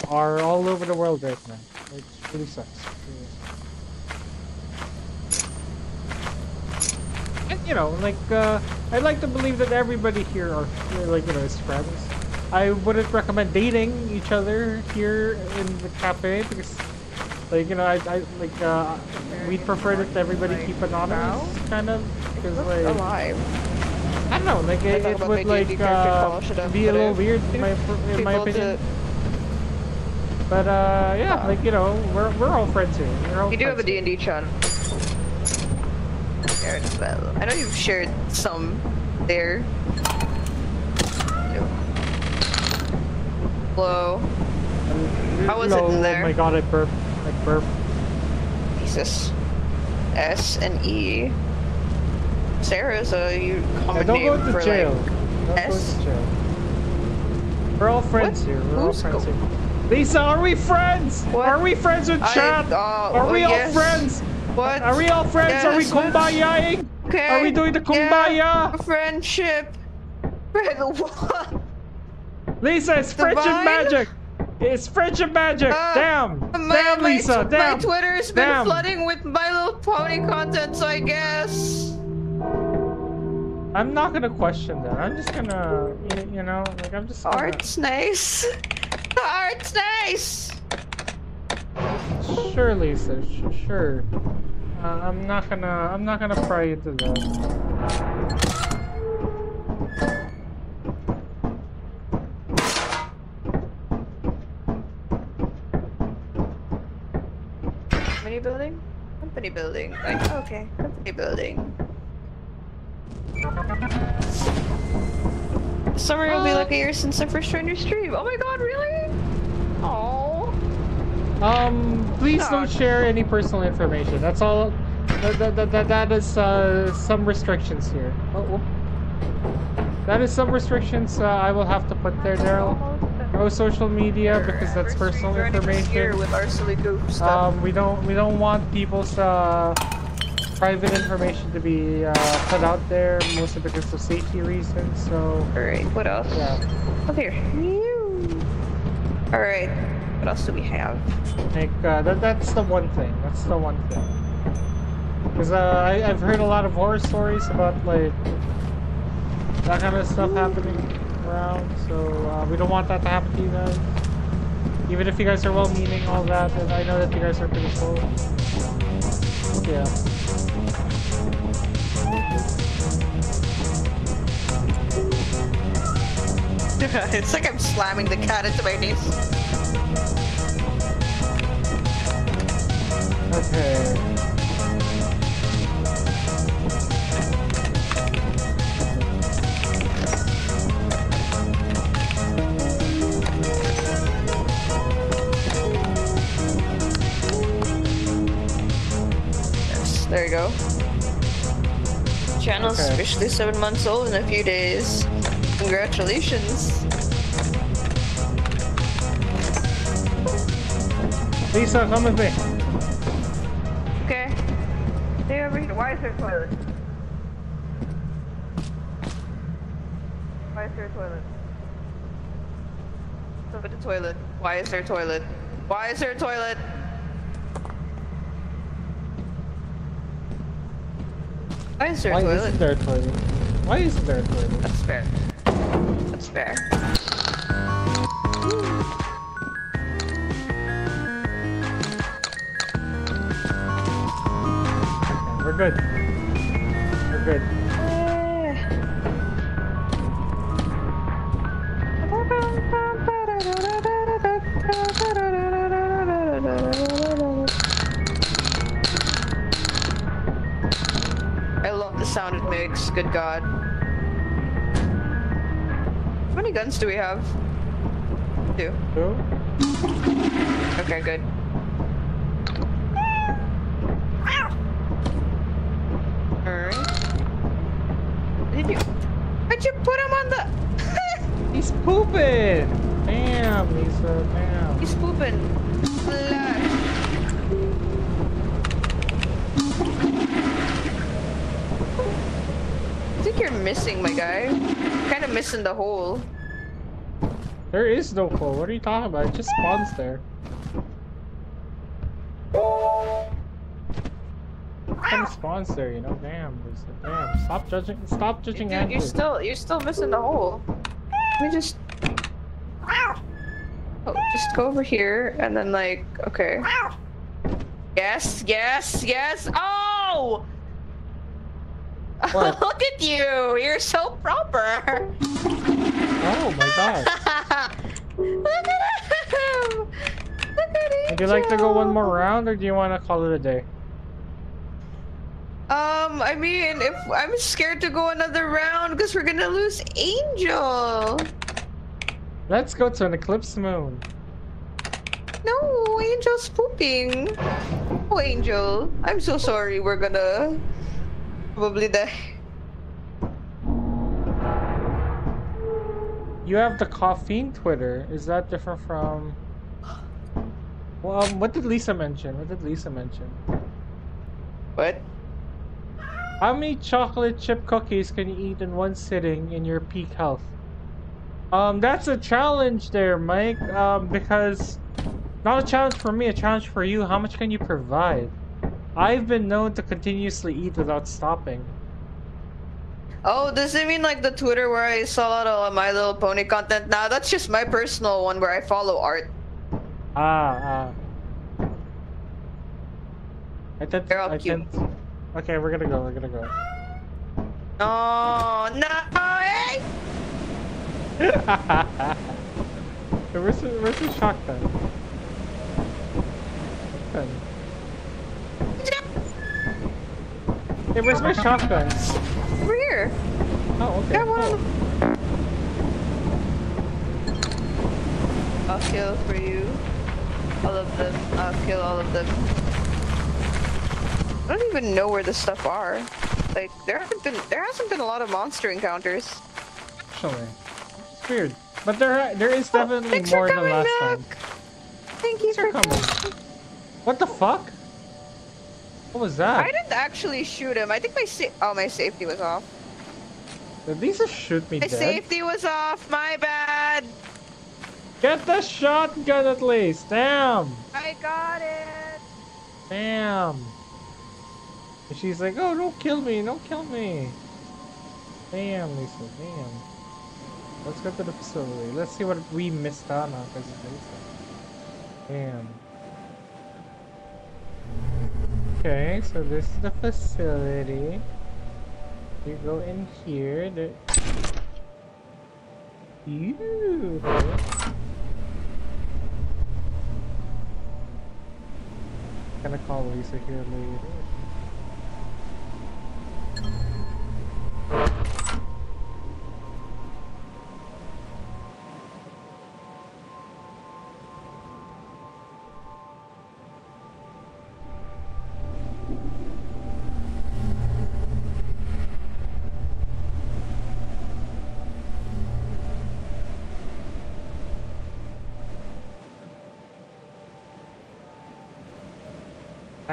are all over the world right now. It really sucks. Really. And you know, like uh, I'd like to believe that everybody here are like you know is friends. I wouldn't recommend dating each other here in the cafe because, like, you know, I, I like, uh, we'd prefer that everybody Like, keep anonymous, kind of, because, like, alive. I don't know, like, it, it would, like, uh, call, should I be a little weird in my, in my opinion. But, uh, yeah, like, you know, we're, we're all friends here. We're all You do have a. D&D channel. There as well. I know you've shared some there. Hello. How was it no, in Oh my god, I burped. I burped. Jesus. S and E. Sarah's a you common Yeah, name for to jail. like. don't S? We're all friends What? here. We're all friends here. Lisa, are we friends? What? Are we friends with I- chat? uh, are we oh, all friends? What? Are we all friends? are we Yes, kumbayaing? Okay. Are we doing the yeah, kumbaya? Friendship. Friend- What? Lisa, it's friendship Divine? magic. It's friendship magic. Uh, damn. My, damn, Lisa. My Damn. My Twitter's been Damn. flooding with My Little Pony content, so I guess. I'm not gonna question that. I'm just gonna, you, you know, like I'm just. Gonna, Art's nice. Art's nice. Sure, Lisa. Sh- sure. Uh, I'm not gonna. I'm not gonna pry into that. Company building? Company building. Like, okay, company building. Summer will be like a year since I first joined your stream. Oh my god, really? Oh. Um, please don't share any personal information. That's all. That, that, that, that, that is uh, some restrictions here. Oh, oh. That is some restrictions uh, I will have to put there, Daryl. No social media because that's personal Here information. with our silly goof stuff. Um, we don't we don't want people's uh, private information to be uh, put out there, mostly because of safety reasons. So Alright, what else? yeah, Oh, here. Alright, what else do we have? like uh, that that's the one thing. That's the one thing. Because uh, I've heard a lot of horror stories about like that kind of stuff happening around. So uh, we don't want that to happen to you guys. Even if you guys are well-meaning, all that, and I know that you guys are pretty cool. Yeah. it's like I'm slamming the cat into my knees. Okay. There you go. Channel's Okay. officially seven months old in a few days. Congratulations. Lisa, come with me. Okay. Stay over here. Why is there a toilet? Why is there a toilet? Look at the toilet. Why is there a toilet? Why is there a toilet? Why is there a Why toilet? isn't there a toilet? Why isn't there a toilet? That's fair. That's fair. Okay, we're good. We're good. Good God. How many guns do we have? Two. Two? Okay, good. Alright. Did you? Why'd you put him on the? He's pooping! Damn, Lisa, damn. He's pooping. Missing, my guy. Kind of missing the hole. There is no hole. What are you talking about? It just spawns there. Of spawns there, you know. Damn. Damn. Stop judging. Stop judging Dude, you're still you're still missing the hole. Let me just. Oh, just go over here and then like okay. Yes, yes, yes. Oh! Look at you! You're so proper. Oh my god. Look at him! Look at him! Would you like to go one more round, or do you want to call it a day? Um, I mean, if I'm scared to go another round because we're gonna lose Angel. Let's go to an eclipse moon. No, Angel's pooping. Oh, Angel. I'm so sorry. We're gonna probably die. You have the Koffeine Twitter. Is that different from? Well, um, what did Lisa mention? What did Lisa mention? What? How many chocolate chip cookies can you eat in one sitting in your peak health? Um, that's a challenge there, Mike. Um, because not a challenge for me, a challenge for you. How much can you provide? I've been known to continuously eat without stopping. Oh, does it mean like the Twitter where I saw a lot of My Little Pony content? Nah, that's just my personal one where I follow art. Ah, ah. I tend. They're all I cute. Okay, we're gonna go. We're gonna go. Oh, no! Hey! Hey, where's the where's the shotgun? Shotgun. Hey, where's my shotgun? Over here. Oh, okay. Grab one cool. I'll kill for you. All of them. I'll kill all of them. I don't even know where the stuff are. Like there haven't been there hasn't been a lot of monster encounters. Actually, it's weird, but there there is Oh, definitely thanks for more than coming last back. time. Thank you They're for coming. What the fuck? What was that? I didn't actually shoot him. I think my sa- oh my safety was off. Did these just shoot me My dead? safety was off. My bad. Get the shotgun at least. Damn. I got it. Damn. And she's like, oh, don't kill me, don't kill me. Damn, Lisa, damn. Let's go to the facility. Let's see what we missed out on because of Lisa. Damn. Okay, so this is the facility. You go in here. There... You. Gonna call Lisa here later.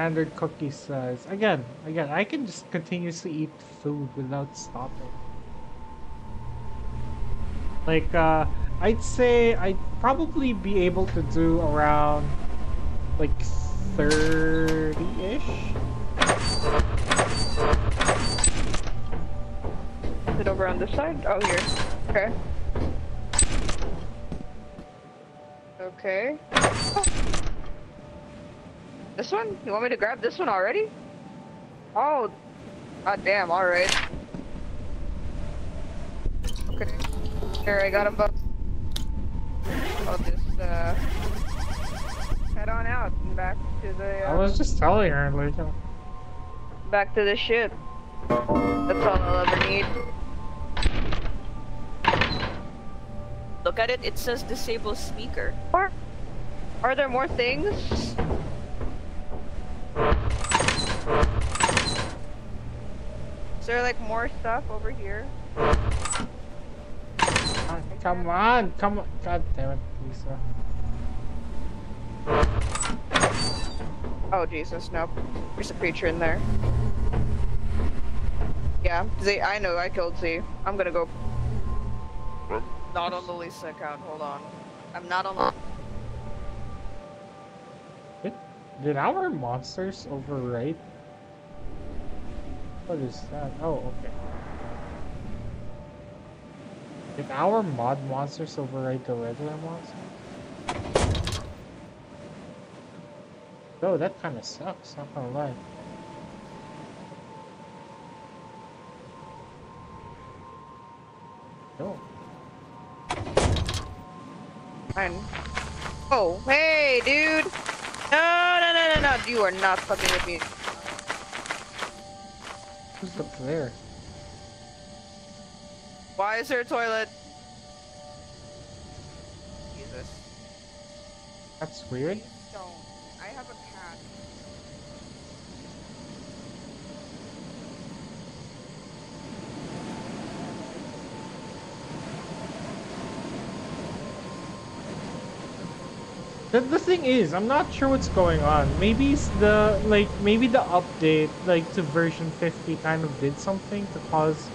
Standard cookie size. Again, again, I can just continuously eat food without stopping. Like, uh, I'd say I'd probably be able to do around, like, 30-ish. Is it over on this side? Oh, here. Okay. Okay. Oh. This one? You want me to grab this one already? Oh. God damn, alright. Okay. Here, I got a book. I'll just, uh... Head on out and back to the, I uh, was just telling her, like, uh, back to the ship. That's all I'll ever need. Look at it, it says disable speaker. Or are there more things? Is there like more stuff over here? ah, come on, come on. God damn it, Lisa. Oh Jesus, nope. There's a creature in there. Yeah, Z, I know I killed Z. I'm gonna go. Not on the Lisa account, hold on. I'm not on the Did, our monsters overwrite? What is that? Oh, okay. Did our mod monsters overwrite the regular monsters? Oh, that kind of sucks, not gonna lie. Fine. Oh, hey, dude! No, no, no, no, no! You are not fucking with me. Who's up there? Why is there a toilet? Jesus. That's weird. Don't. I have a cat. The, the thing is, I'm not sure what's going on. Maybe the like maybe the update like to version 50 kind of did something to cause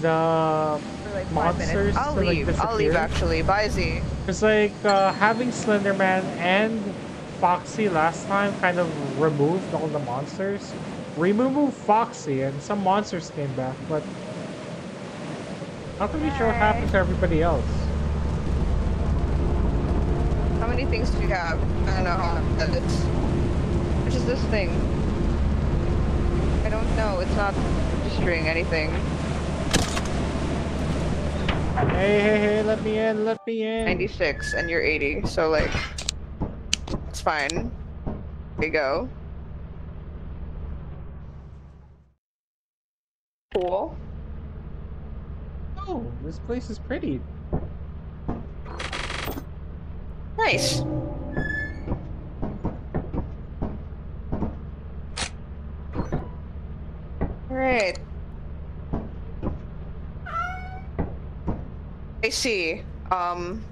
the like Monsters. I'll to, like, leave. I'll leave actually. Bye Z. It's like uh, having Slenderman and Foxy last time kind of removed all the monsters. We removed Foxy and some monsters came back, but not really sure what happened to everybody else. How many things do you have? I don't know edits. Which is this thing? I don't know. It's not registering anything. Hey, hey, hey, let me in, let me in. 96 and you're 80, so like, it's fine. There you go. Cool. Oh, this place is pretty. Nice. Alright. I see. Um.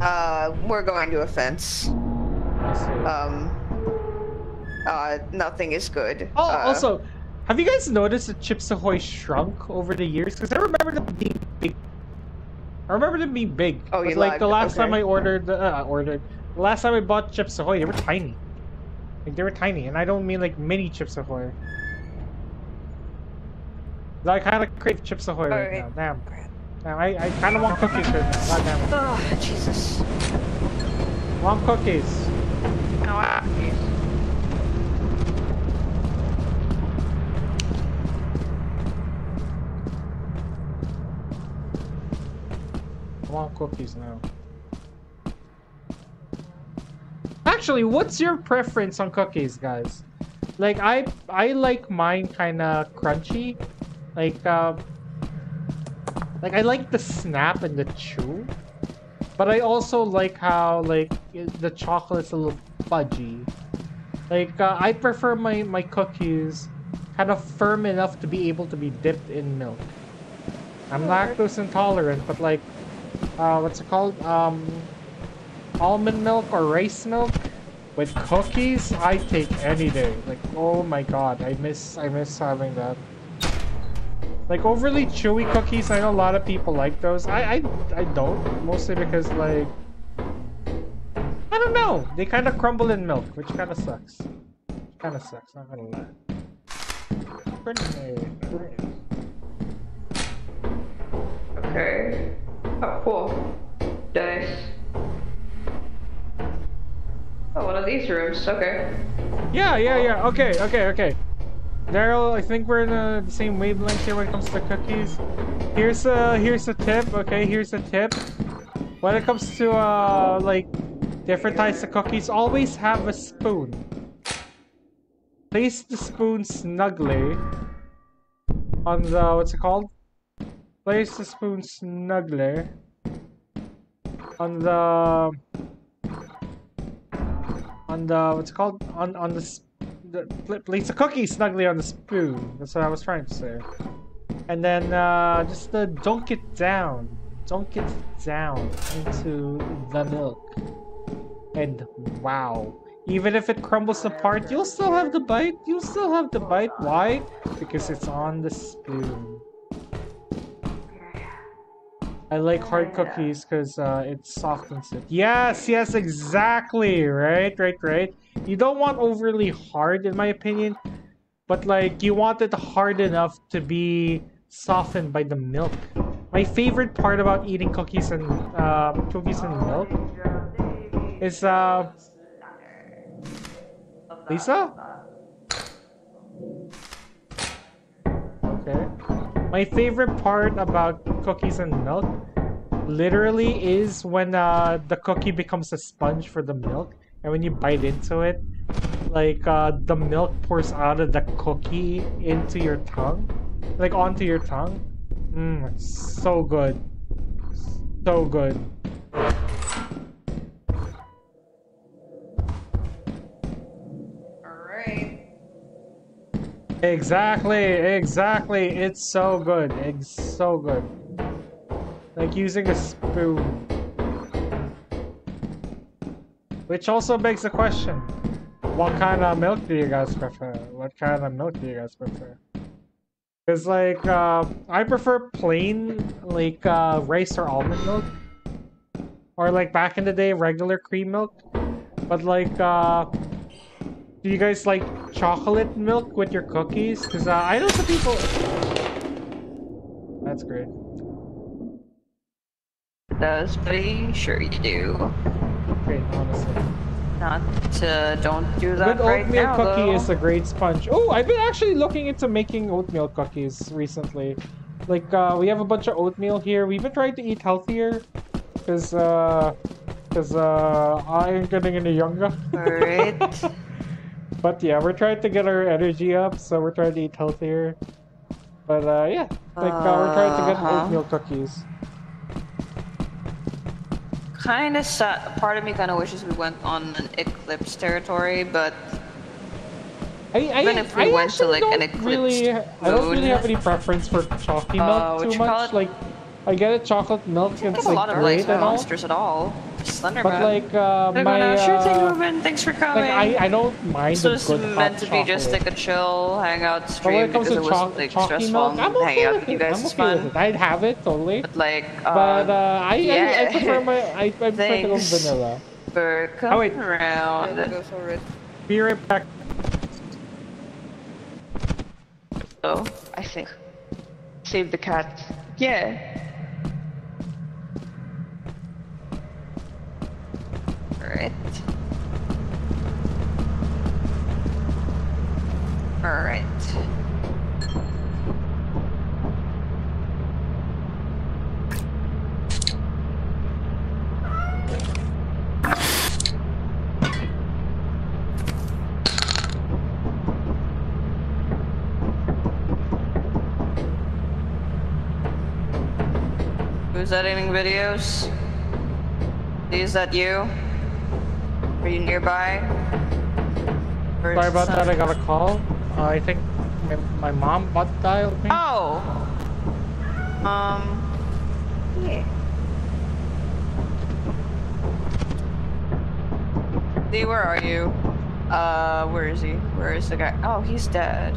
Uh, we're going to a fence. Um. Uh, nothing is good. Oh, Uh, also, have you guys noticed that Chips Ahoy shrunk over the years? Because I remember them being big. I remember them being big. Oh, you like the lagged, last time. I ordered, uh, ordered. The last time I bought Chips Ahoy, they were tiny. Like they were tiny, and I don't mean like mini Chips Ahoy. I kind of crave Chips Ahoy right Alright. now. Damn. Damn, I, I kind of want cookies right now. God damn it. Oh, Jesus. Want cookies. No, I- I want cookies now. Actually, what's your preference on cookies, guys? Like I I like mine kind of crunchy. Like uh like I like the snap and the chew. But I also like how like the chocolate's a little fudgy. Like uh, I prefer my my cookies kind of firm enough to be able to be dipped in milk. I'm lactose intolerant, but like uh, what's it called? Um, almond milk or rice milk with cookies. I take any day. Like, oh my god, I miss I miss having that. Like overly chewy cookies. I know a lot of people like those. I I I don't mostly because like I don't know. They kind of crumble in milk, which kind of sucks. Kind of sucks. Not gonna lie. Okay. Oh, cool. Nice. Oh, one of these rooms. Okay. Yeah, yeah, yeah. Okay, okay, okay. Daryl, I think we're in the, the same wavelength here when it comes to cookies. Here's a here's a tip. Okay, here's a tip. When it comes to uh like different types of cookies, always have a spoon. Place the spoon snugly on the what's it called? Place the spoon snugly on the on the what's called on on the, the pl- place the cookie snugly on the spoon. That's what I was trying to say. And then uh, just uh, dunk it down, dunk it down into the milk. And wow, even if it crumbles apart, you'll still have the bite. You'll still have the bite. Why? Because it's on the spoon. I like hard cookies because uh, it softens it. Yes, yes, exactly. Right, right, right. You don't want overly hard, in my opinion, but like you want it hard enough to be softened by the milk. My favorite part about eating cookies and uh, cookies and milk is uh, Lisa. My favorite part about cookies and milk literally is when uh, the cookie becomes a sponge for the milk and when you bite into it like uh, the milk pours out of the cookie into your tongue like onto your tongue. Mm, so good. So good exactly exactly it's so good it's so good Like using a spoon. Which also begs the question. What kind of milk do you guys prefer? What kind of milk do you guys prefer? Cause like uh, I prefer plain like uh, rice or almond milk, or like back in the day regular cream milk. But like, uh, do you guys like chocolate milk with your cookies? Cause uh, I know some people. That's great. Does, buddy? Sure you do. Great, honestly. Not uh, don't do that Good right oatmeal now, cookie though. is a great sponge. Oh, I've been actually looking into making oatmeal cookies recently. Like, uh, we have a bunch of oatmeal here. We've been trying to eat healthier. Because, uh, because, uh, I'm getting into younger. Alright. But yeah, we're trying to get our energy up, so we're trying to eat healthier. But, uh, yeah. Like, uh, we're trying to get Uh-huh. oatmeal cookies. kind of sad. Part of me kind of wishes we went on an eclipse territory, but I, I, Even if we I went to, like, an don't really, I don't really have any preference for chalky Uh, milk what too much. Like, I get it, chocolate milk, it's a like lot of great like monsters at all. Slenderman. But like, uh, They're my, gonna sure thing, uh, Ruben. Thanks for coming. like I, I don't mind so a it's good hot meant to be just like a chill hangout But when stream it comes because to it was cho- like stressful milk, I'm hanging okay out with with you it. guys I'm is okay with fun. it. I'd have it totally. But like, But uh, um, I, I, I prefer my I, I prefer to go vanilla. for Oh, wait. around. Go for it. Be right back. Oh, I think. Save the cat. Yeah. Alright. Alright. Who's editing videos? Is that you? Are you nearby? Or Sorry about that. I got a call. Uh, I think my, my mom bought dialed me. Oh. Um. Yeah. Lee, where are you? Uh, where is he? Where is the guy? Oh, he's dead.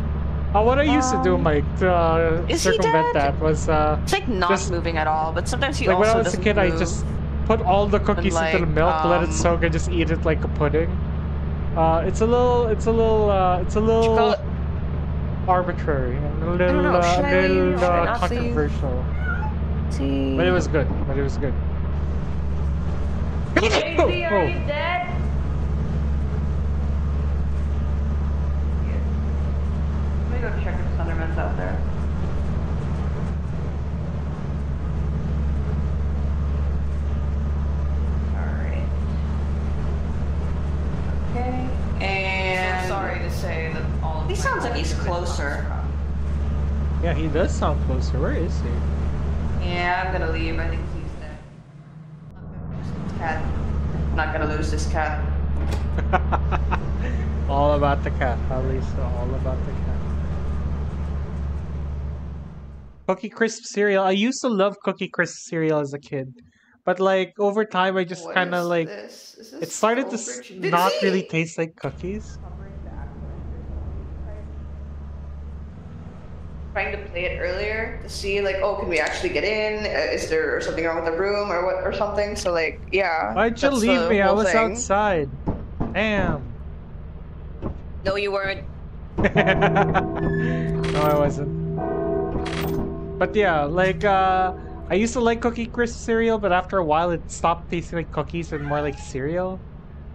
Oh, what I used to do, Um, Mike, to uh, circumvent that was uh, It's like not Just- moving at all, but sometimes he like when also I was a kid, I just put all the cookies into the like, milk, let it um, soak, and just eat it like a pudding. Uh, it's a little, it's a little, uh, it's a What you call little arbitrary, and a little, know, uh, should I leave? little Should uh, controversial. See. But it was good. But it was good. Daisy, Oh, are you oh. dead? Let me go check if Thunderman's out there. Alright. Okay. And. sorry to say that all. He sounds like he's closer. Yeah, he does sound closer. Where is he? Yeah, I'm gonna leave. I think he's dead. Cat. Not gonna lose this cat. all about the cat, huh, Lisa? All about the cat. Cookie Crisp cereal. I used to love Cookie Crisp cereal as a kid, but like over time, I just kind of like it started to not really taste like cookies. Trying to play it earlier to see like, oh, can we actually get in? Uh, is there something wrong with the room or what or something? So like, yeah. Why'd you leave me? I was thing. outside. Damn. No, you weren't. no, I wasn't. But yeah, like uh I used to like Cookie Crisp cereal, but after a while it stopped tasting like cookies and more like cereal.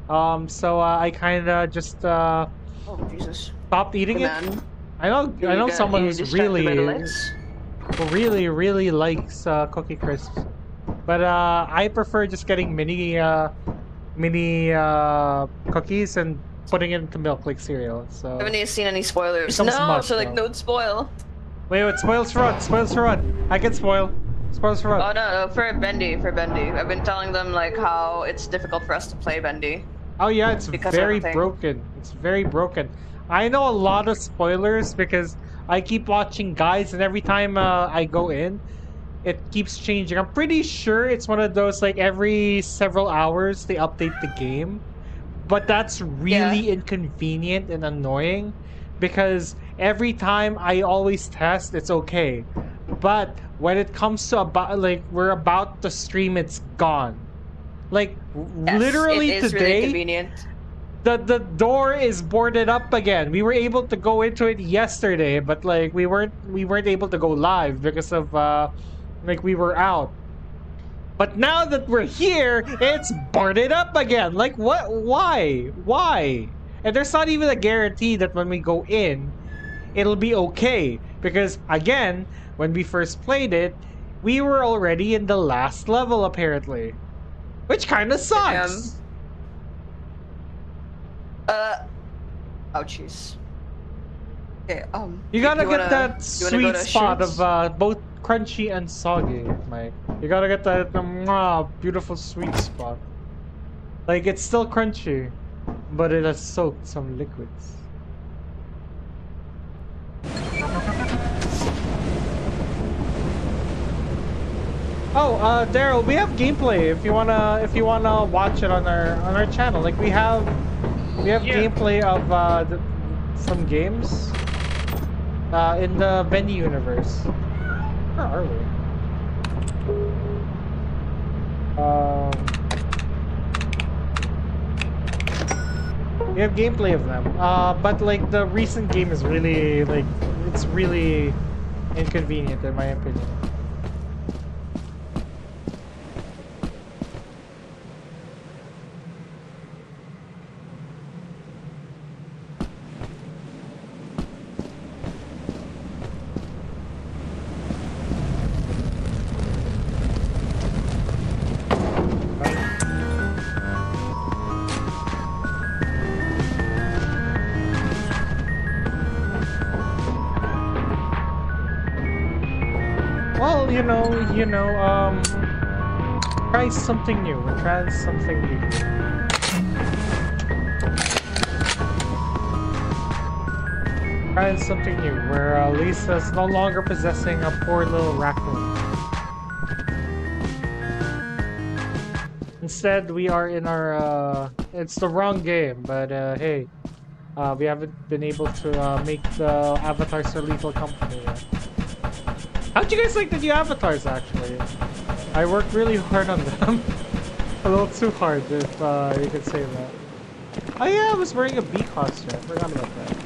Um, so uh, I kind of just uh, Oh Jesus. stopped eating Hey, it. Man. I know, You I know got- someone you who's really, by the lights? who really, really likes uh, Cookie Crisps. But uh, I prefer just getting mini, uh, mini uh, cookies and putting it into milk like cereal. So I Haven't you seen any spoilers? No, mush, so like though. don't spoil. wait, wait, spoils for what? Spoils for what? I can spoil. Spoils for what? Oh no, no, for Bendy, for Bendy. I've been telling them like how it's difficult for us to play Bendy. Oh yeah, it's very broken. It's very broken. I know a lot of spoilers because I keep watching guys, and every time uh, I go in, it keeps changing. I'm pretty sure it's one of those like every several hours they update the game. But that's really inconvenient and annoying because every time I always test it's okay. But when it comes to about like we're about to stream it's gone. Like Yes, literally it is today really convenient. The the door is boarded up again. We were able to go into it yesterday, but like we weren't we weren't able to go live because of uh like we were out. But now that we're here, it's boarded up again. Like what why? Why? And there's not even a guarantee that when we go in, it'll be okay because again, when we first played it, we were already in the last level apparently. Which kind of sucks. Uh. Oh jeez. Okay. Um. You gotta you get wanna- that sweet spot Shoots? of uh, both crunchy and soggy, Mike. You gotta get that um, beautiful sweet spot. Like it's still crunchy, but it has soaked some liquids. Oh, uh, Daryl, we have gameplay. If you wanna, if you wanna watch it on our on our channel, like we have, we have Yeah. gameplay of uh, the, some games uh, in the Bendy universe. Where are we? Um, we have gameplay of them. Uh, but like the recent game is really like it's really inconvenient in my opinion. Try something new. We'll try something new. Try something new, where uh, Lisa's no longer possessing a poor little raccoon. Instead, we are in our, uh, it's the wrong game, but uh, hey, uh, we haven't been able to uh, make the avatars a lethal company yet. How'd you guys like the new avatars, actually? I worked really hard on them. a little too hard, if uh, you could say that. Oh yeah, I was wearing a bee costume. I forgot about that.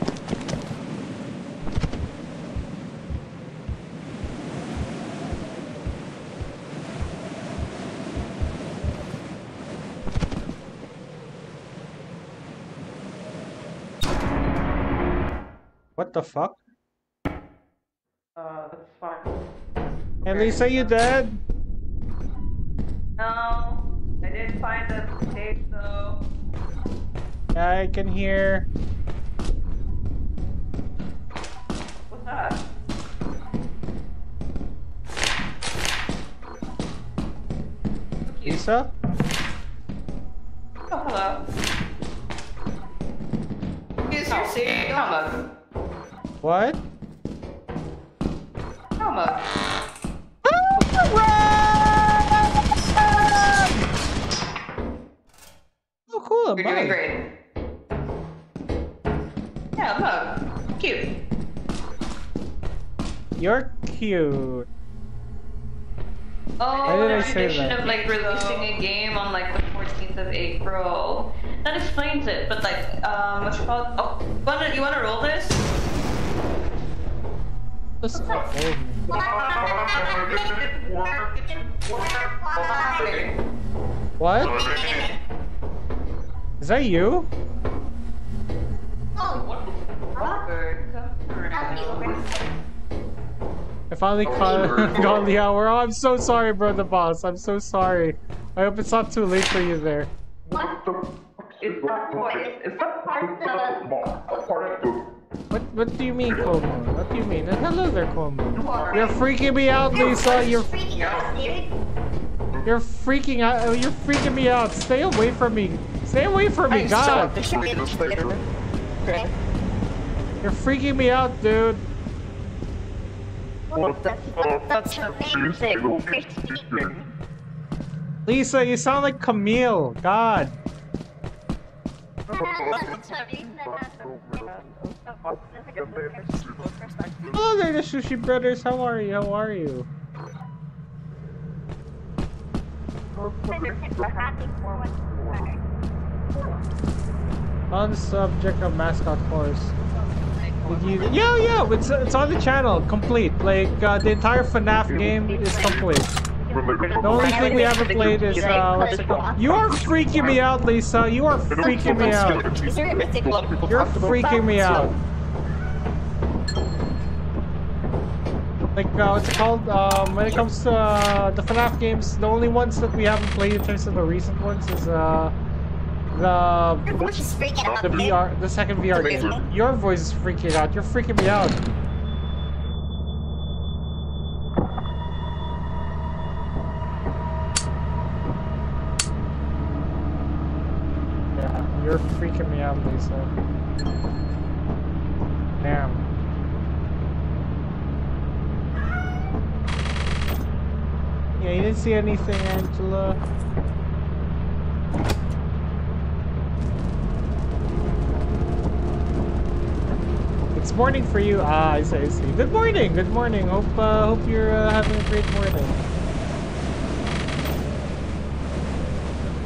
What the fuck? Uh, that's fine. Hey Lisa, you dead? No, I didn't find the tape though. I can hear. What's that? Lisa? Oh, hello. Is your seat? Come on. What? Come ah, on. Oh, cool. You're bye. doing great. Yeah, look. Cute. You're cute. Oh, Why I the say tradition that? of like releasing a game on like the 14th of April. That explains it, but like, um, what you call it? Oh, wanna, you wanna roll this? Listen, oh, me. What? Is that you? Robert, come around. I finally oh, caught got the hour. Oh, I'm so sorry, bro, the boss. I'm so sorry. I hope it's not too late for you there. It's not voice. It's not part of What What do you mean, Como? What do you mean? And hello there, Como. You're freaking me out, Lisa. You're freaking out, You're freaking out. oh, You're freaking me out. Stay away from me. Stay away from me, God. You're freaking me out, dude. What the fuck? Lisa, you sound like Camille. God. Oh, Hello there, the Sushi Brothers. How are you? How are you? On the subject of mascot course. Did you? Yeah, yeah. It's it's on the channel, complete. Like uh, the entire FNAF game is complete. The only thing we haven't played is uh, what's it called? You are freaking me out, Lisa. You are freaking me out. You're freaking me out. Like, uh, what's it called? Um, when it comes to uh, the FNAF games, the only ones that we haven't played in terms of the recent ones is uh, the the VR, the second VR game. Your voice is freaking out. You're freaking me out. Yeah, you're freaking me out, Lisa. Damn. Yeah, you didn't see anything, Angela. It's morning for you. Ah, I see, I see. Good morning, good morning. Hope, uh, hope you're uh, having a great morning.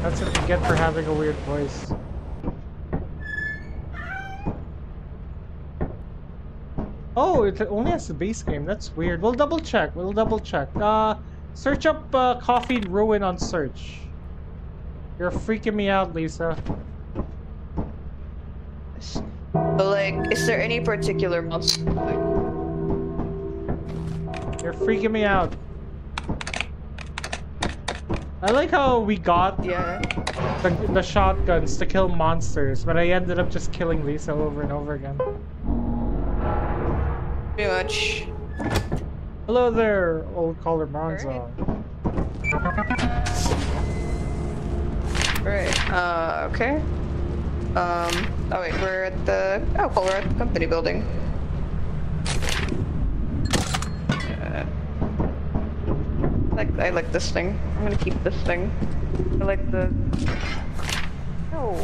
That's what you get for having a weird voice. Oh, it only has the base game. That's weird. We'll double check. We'll double check. Uh, search up uh, Koffeine on search. You're freaking me out, Lisa. But like, is there any particular monster? You're freaking me out. I like how we got Yeah. the, the shotguns to kill monsters, but I ended up just killing Lisa over and over again. Pretty much. Hello there, old caller Bronzo. Right. Uh, okay. Um, oh wait, we're at the, oh cool, we're at the company building. Uh, like, I like this thing. I'm gonna keep this thing. I like the, oh.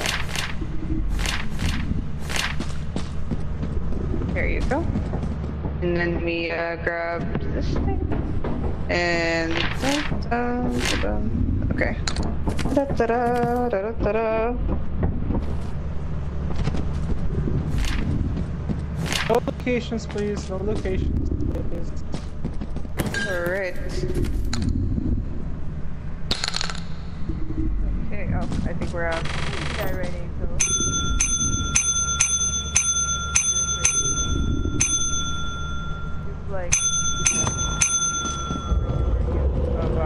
There you go. And then we, uh, grab this thing. And, da, da, okay. Da, da, da, da, da, da. No locations, please. No locations, please. Alright. Okay, oh, I think we're out. Guy ready, so. Like.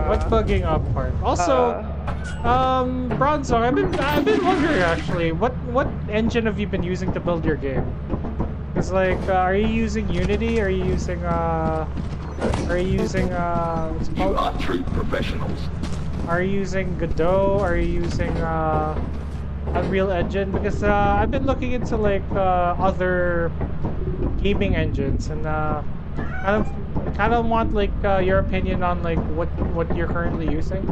What's bugging up part? Also, Uh, um, Bronzo, I've been I've been wondering actually, what what engine have you been using to build your game? Cause like, uh, are you using Unity? Are you using uh, are you using uh, what's it You are true professionals. Are you using Godot? Are you using uh, Unreal Engine? Because uh, I've been looking into like uh, other gaming engines and uh, kind of kind of want like uh, your opinion on like what what you're currently using.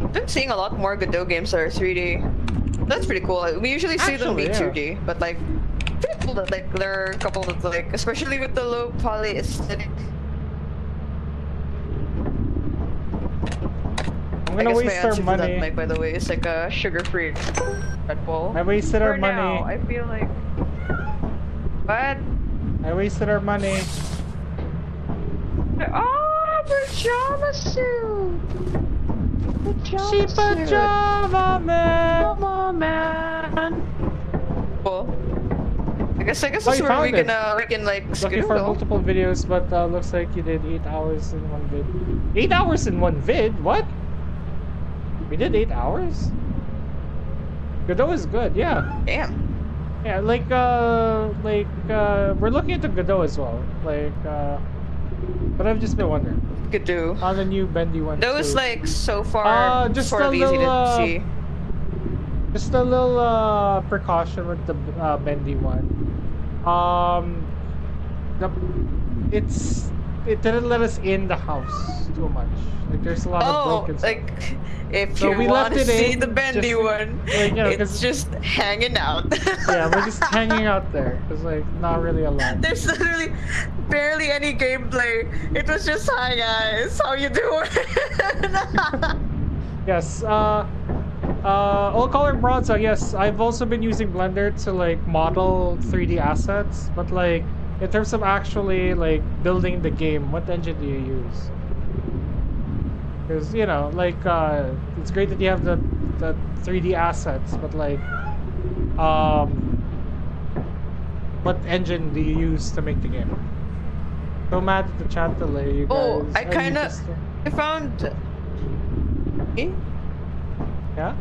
I've been seeing a lot more Godot games that are 3D. That's pretty cool. We usually see them be Actually, 2D, but like, pretty cool that like there are a couple that's like, especially with the low poly aesthetic. I'm gonna guess my waste our to that, money. Mike, by the way, it's like a sugar-free Red Bull. I wasted our For now, money. I feel like. What? I wasted our money. Oh, pajama suit. Pajama She suit. pajama man. Pajama man. Cool. I guess I guess Oh, that's you where we found it. can uh, we can like Looking for multiple videos, but uh, looks like you did eight hours in one vid. Eight hours in one vid? What? We did eight hours? Godot is good, yeah. Damn. Yeah, like, uh, like, uh, we're looking into Godot as well. Like, uh, but I've just been wondering. Could do. On the new bendy one. Those too. like so far Uh, just sort a of easy little, to uh, see. Just a little, uh, precaution with the, uh, bendy one. um, the it's it didn't let us in the house too much. Like there's a lot of Oh, broken stuff. like if So you we want left to see in, the bendy just- one, like, you know, it's just hanging out. yeah, we're just hanging out there. It's like not really a lot. There's literally barely any gameplay. It was just hi guys, how you doing? Yes. Uh, uh, Old Color Bronza. Yes, I've also been using Blender to like model 3D assets, but like in terms of actually like building the game, what engine do you use? Because you know, like uh, it's great that you have the the 3D assets, but like, um, what engine do you use to make the game? So mad at the chat delay, you guys. Oh, I kinda- I found. Eh? Yeah.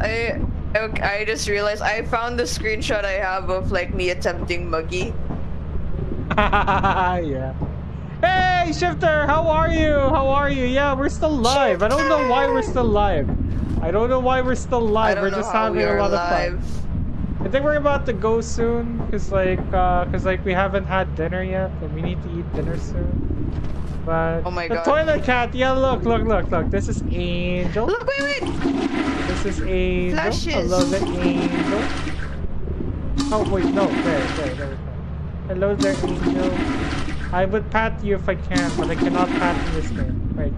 I okay, I just realized I found the screenshot I have of like me attempting Muggy. yeah. Hey, Shifter, how are you? How are you? Yeah, we're still live. I don't know why we're still live. I don't know why we're still live. We're just having we a lot live. of fun. I think we're about to go soon, cause like, uh, cause like we haven't had dinner yet, and we need to eat dinner soon. But Oh my God! the toilet cat. Yeah, look, look, look, look. This is Angel. Look, wait, wait. This is Angel. Flashes. Hello, the Angel. Oh wait, no, there, there, there. Hello there, Angel. I would pat you if I can, but I cannot pat in this game. Right.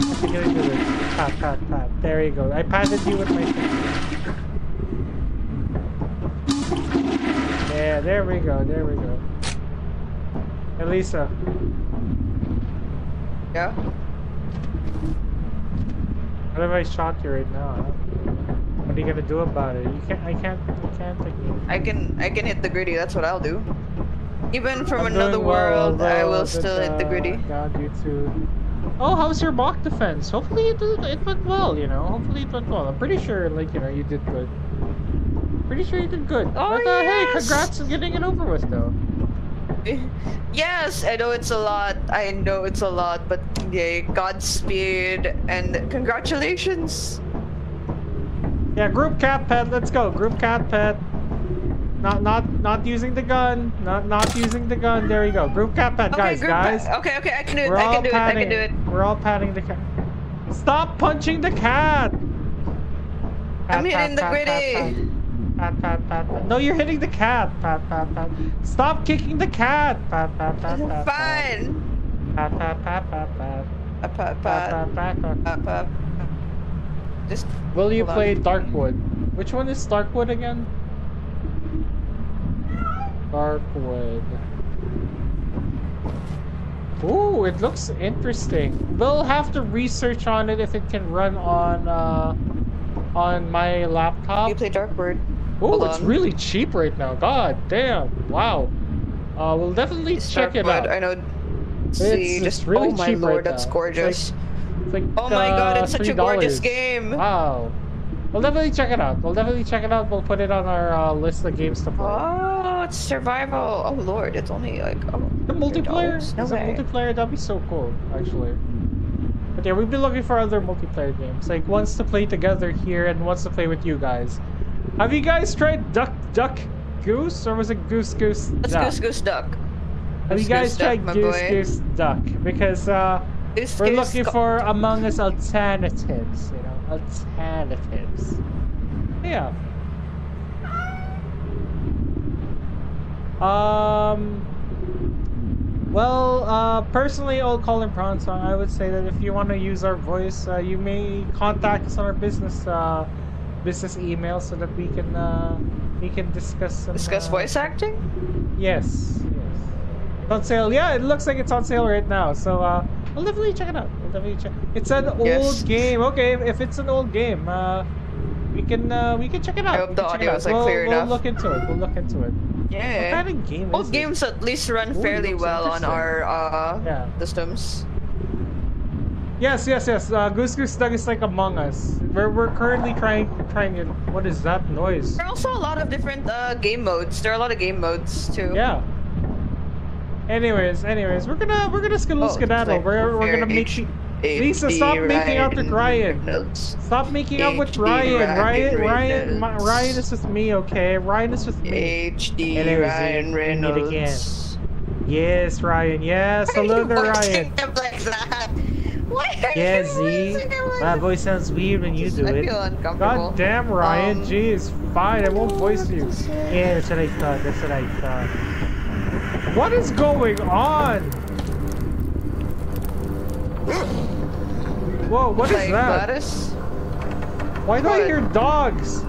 I think I do this. Pat, pat, pat. There you go. I patted you with my finger. Yeah, there we go, there we go. Elisa, Yeah. what if I shot you right now? What are you gonna do about it? You can't, I can't, I can't. I can I can hit the griddy. That's what I'll do. Even from I'm another doing well, world, I will still hit the uh, griddy. God, you too. Oh, how's your mock defense? Hopefully it, did, it went well, you know? Hopefully it went well. I'm pretty sure, like, you know, you did good. Pretty sure you did good. Oh, but, uh, hey, congrats on getting it over with, though. Yes, I know it's a lot. I know it's a lot, but yay, Godspeed and congratulations. Yeah, group cat pet, let's go. Group cat pet. Not, not, not using the gun. Not, not using the gun. There you go. Group cat pet, Okay, guys, guys. Okay, okay, I can do it. We're I can do it. I can do it. We're all patting the cat. Stop punching the cat. I'm Pat, hitting the pat, pat, griddy. No, you're hitting the cat. Pat, pat, pat. Stop kicking the cat. Pat, pat, pat, pat. pat. Fine. Pat, pat, pat, pat, pat. Up, up, Pat, up, pat, pat, pat. up, up. Just Will you on. play Darkwood? Which one is Darkwood again? Darkwood. Ooh, it looks interesting. We'll have to research on it if it can run on uh, on my laptop. you play Darkwood. Oh, it's on. really cheap right now. God damn! Wow. Uh, we'll definitely It's check it out. I know. See, it's just really oh my cheap lord, right that's now. It's gorgeous. It's like, oh my god, uh, it's such a gorgeous game. Wow. We'll definitely check it out. We'll definitely check it out. We'll put it on our uh, list of games to play. Oh, it's survival. Oh lord, it's only like oh, The multiplayer? No Is way. multiplayer? That'd be so cool, actually. But yeah, we've been looking for other multiplayer games. Like, ones to play together here and ones to play with you guys. Have you guys tried Duck Duck Goose? Or was it Goose Goose Duck? goose goose duck. Have you guys Goose tried my Goose. Goose Duck? Because, uh, Goose we're goose looking for Among Us alternatives, you know? Alternatives. Yeah. Um. Well, uh, personally, Old Colin Bronson, I would say that if you want to use our voice, uh, you may contact us on our business uh, business email so that we can uh, we can discuss some, discuss uh, voice acting. Yes, yes. It's on sale. Yeah, it looks like it's on sale right now. So uh, we'll definitely check it out. We'll definitely check. It's an old Yes. game. Okay, if it's an old game, uh, we can uh, we can check it out. I hope the it audio is, like, we'll, clear we'll enough. look into it. We'll look into it. Yeah. What kind of game Old games at least run Ooh, fairly well on our uh, Yeah. systems. Yes, yes, yes. Uh, Goose Goose Duck is like Among Us. We're we're currently trying trying it. What is that noise? There are also a lot of different uh, game modes. There are a lot of game modes too. Yeah. Anyways, anyways, we're gonna we're gonna skedaddle Oh, skedaddle. like we're we're gonna make you Lisa, stop making out with Ryan. Stop making out with Ryan. Ryan, Ryan Ryan, my, Ryan is with me, okay? Ryan is with me. HD Anyways, Ryan Reynolds. again. Yes, Ryan. Yes, hello there, Ryan. like that? Why are Yeah, you Zee. voicing him like My voice sounds weird when you do I it. feel uncomfortable. God damn, Ryan. Um, Jeez, fine. I won't voice you. Yeah, that's what I thought. That's what I thought. What is going on? Whoa, what is that? Gladys? Why do I hear dogs?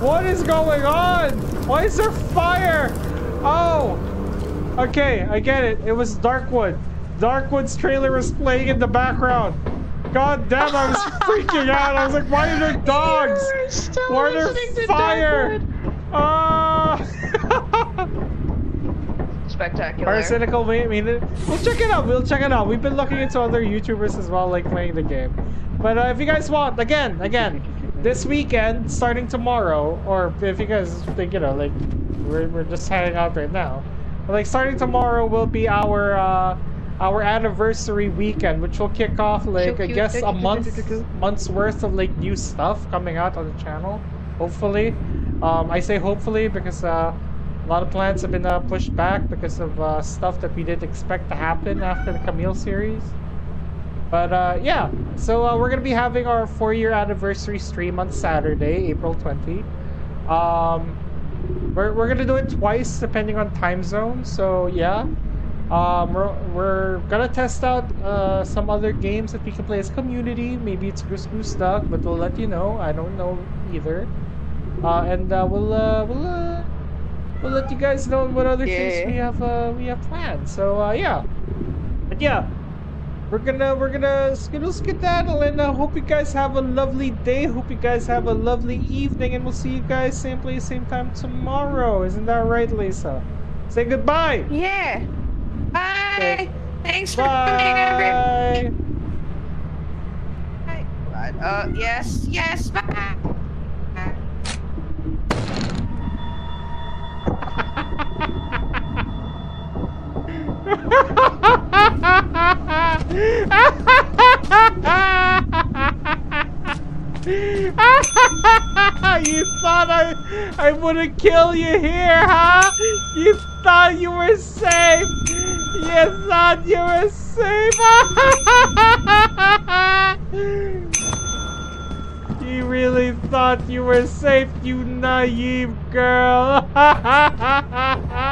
What is going on? Why is there fire? Oh! Okay, I get it. It was Darkwood. Darkwood's trailer was playing in the background. God damn, I was freaking out. I was like, why are there dogs? Why are there fire? Ah! Spectacular. Parasitical, wait, I mean, it. we'll check it out. We'll check it out. We've been looking into other YouTubers as well, like playing the game. But uh, if you guys want, again, again, this weekend, starting tomorrow, or if you guys think, you know, like, we're, we're just hanging out right now. But, like, starting tomorrow will be our, uh, our anniversary weekend, which will kick off, like, I guess a month, month's worth of, like, new stuff coming out on the channel. Hopefully. Um, I say hopefully because, uh, a lot of plans have been uh, pushed back because of uh, stuff that we didn't expect to happen after the Camille series. But uh, yeah, so uh, we're gonna be having our four-year anniversary stream on Saturday, April 20. Um, we're, we're gonna do it twice depending on time zone. So yeah, um, we're, we're gonna test out uh, some other games that we can play as community. Maybe it's Goose Goose Duck, but we'll let you know. I don't know either. Uh, and uh, we'll uh, we'll uh, we'll let you guys know what other things we have uh, we have planned. So uh, yeah, but yeah, we're gonna we're gonna skittle skedaddle and uh, hope you guys have a lovely day. Hope you guys have a lovely evening, and we'll see you guys same place same time tomorrow. Isn't that right, Lisa? Say goodbye. Yeah. Bye. Thanks for coming, everyone. Bye. Uh, yes, yes. Bye. you thought I I wouldn't kill you here, huh? You thought you were safe. You thought you were safe. you really thought you were safe, you naive girl.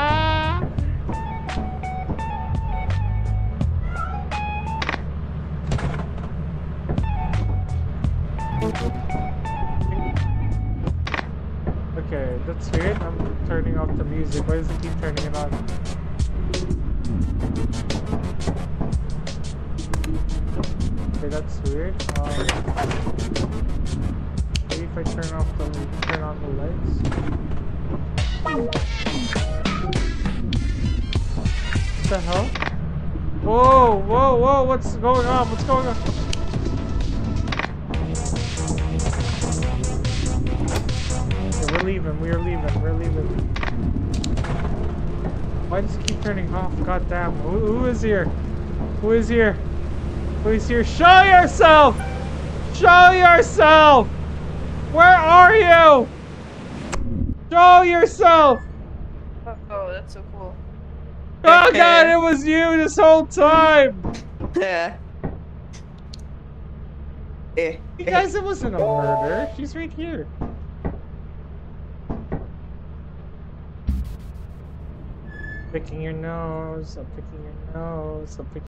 Okay, that's weird. I'm turning off the music. Why does it keep turning it on? Okay, that's weird. Um, maybe if I turn off the turn on the lights. What the hell? Whoa, whoa, whoa! What's going on? What's going on? Okay, we're leaving. We're leaving. We're leaving. Why does it keep turning off? God damn. Who, who is here? Who is here? Who is here? Show yourself! Show yourself! Where are you? Show yourself! Oh, that's so cool. Oh god, it was you this whole time! Yeah. Eh. You guys, it wasn't a murder. She's right here. Picking your nose, I'm picking your nose, I'm picking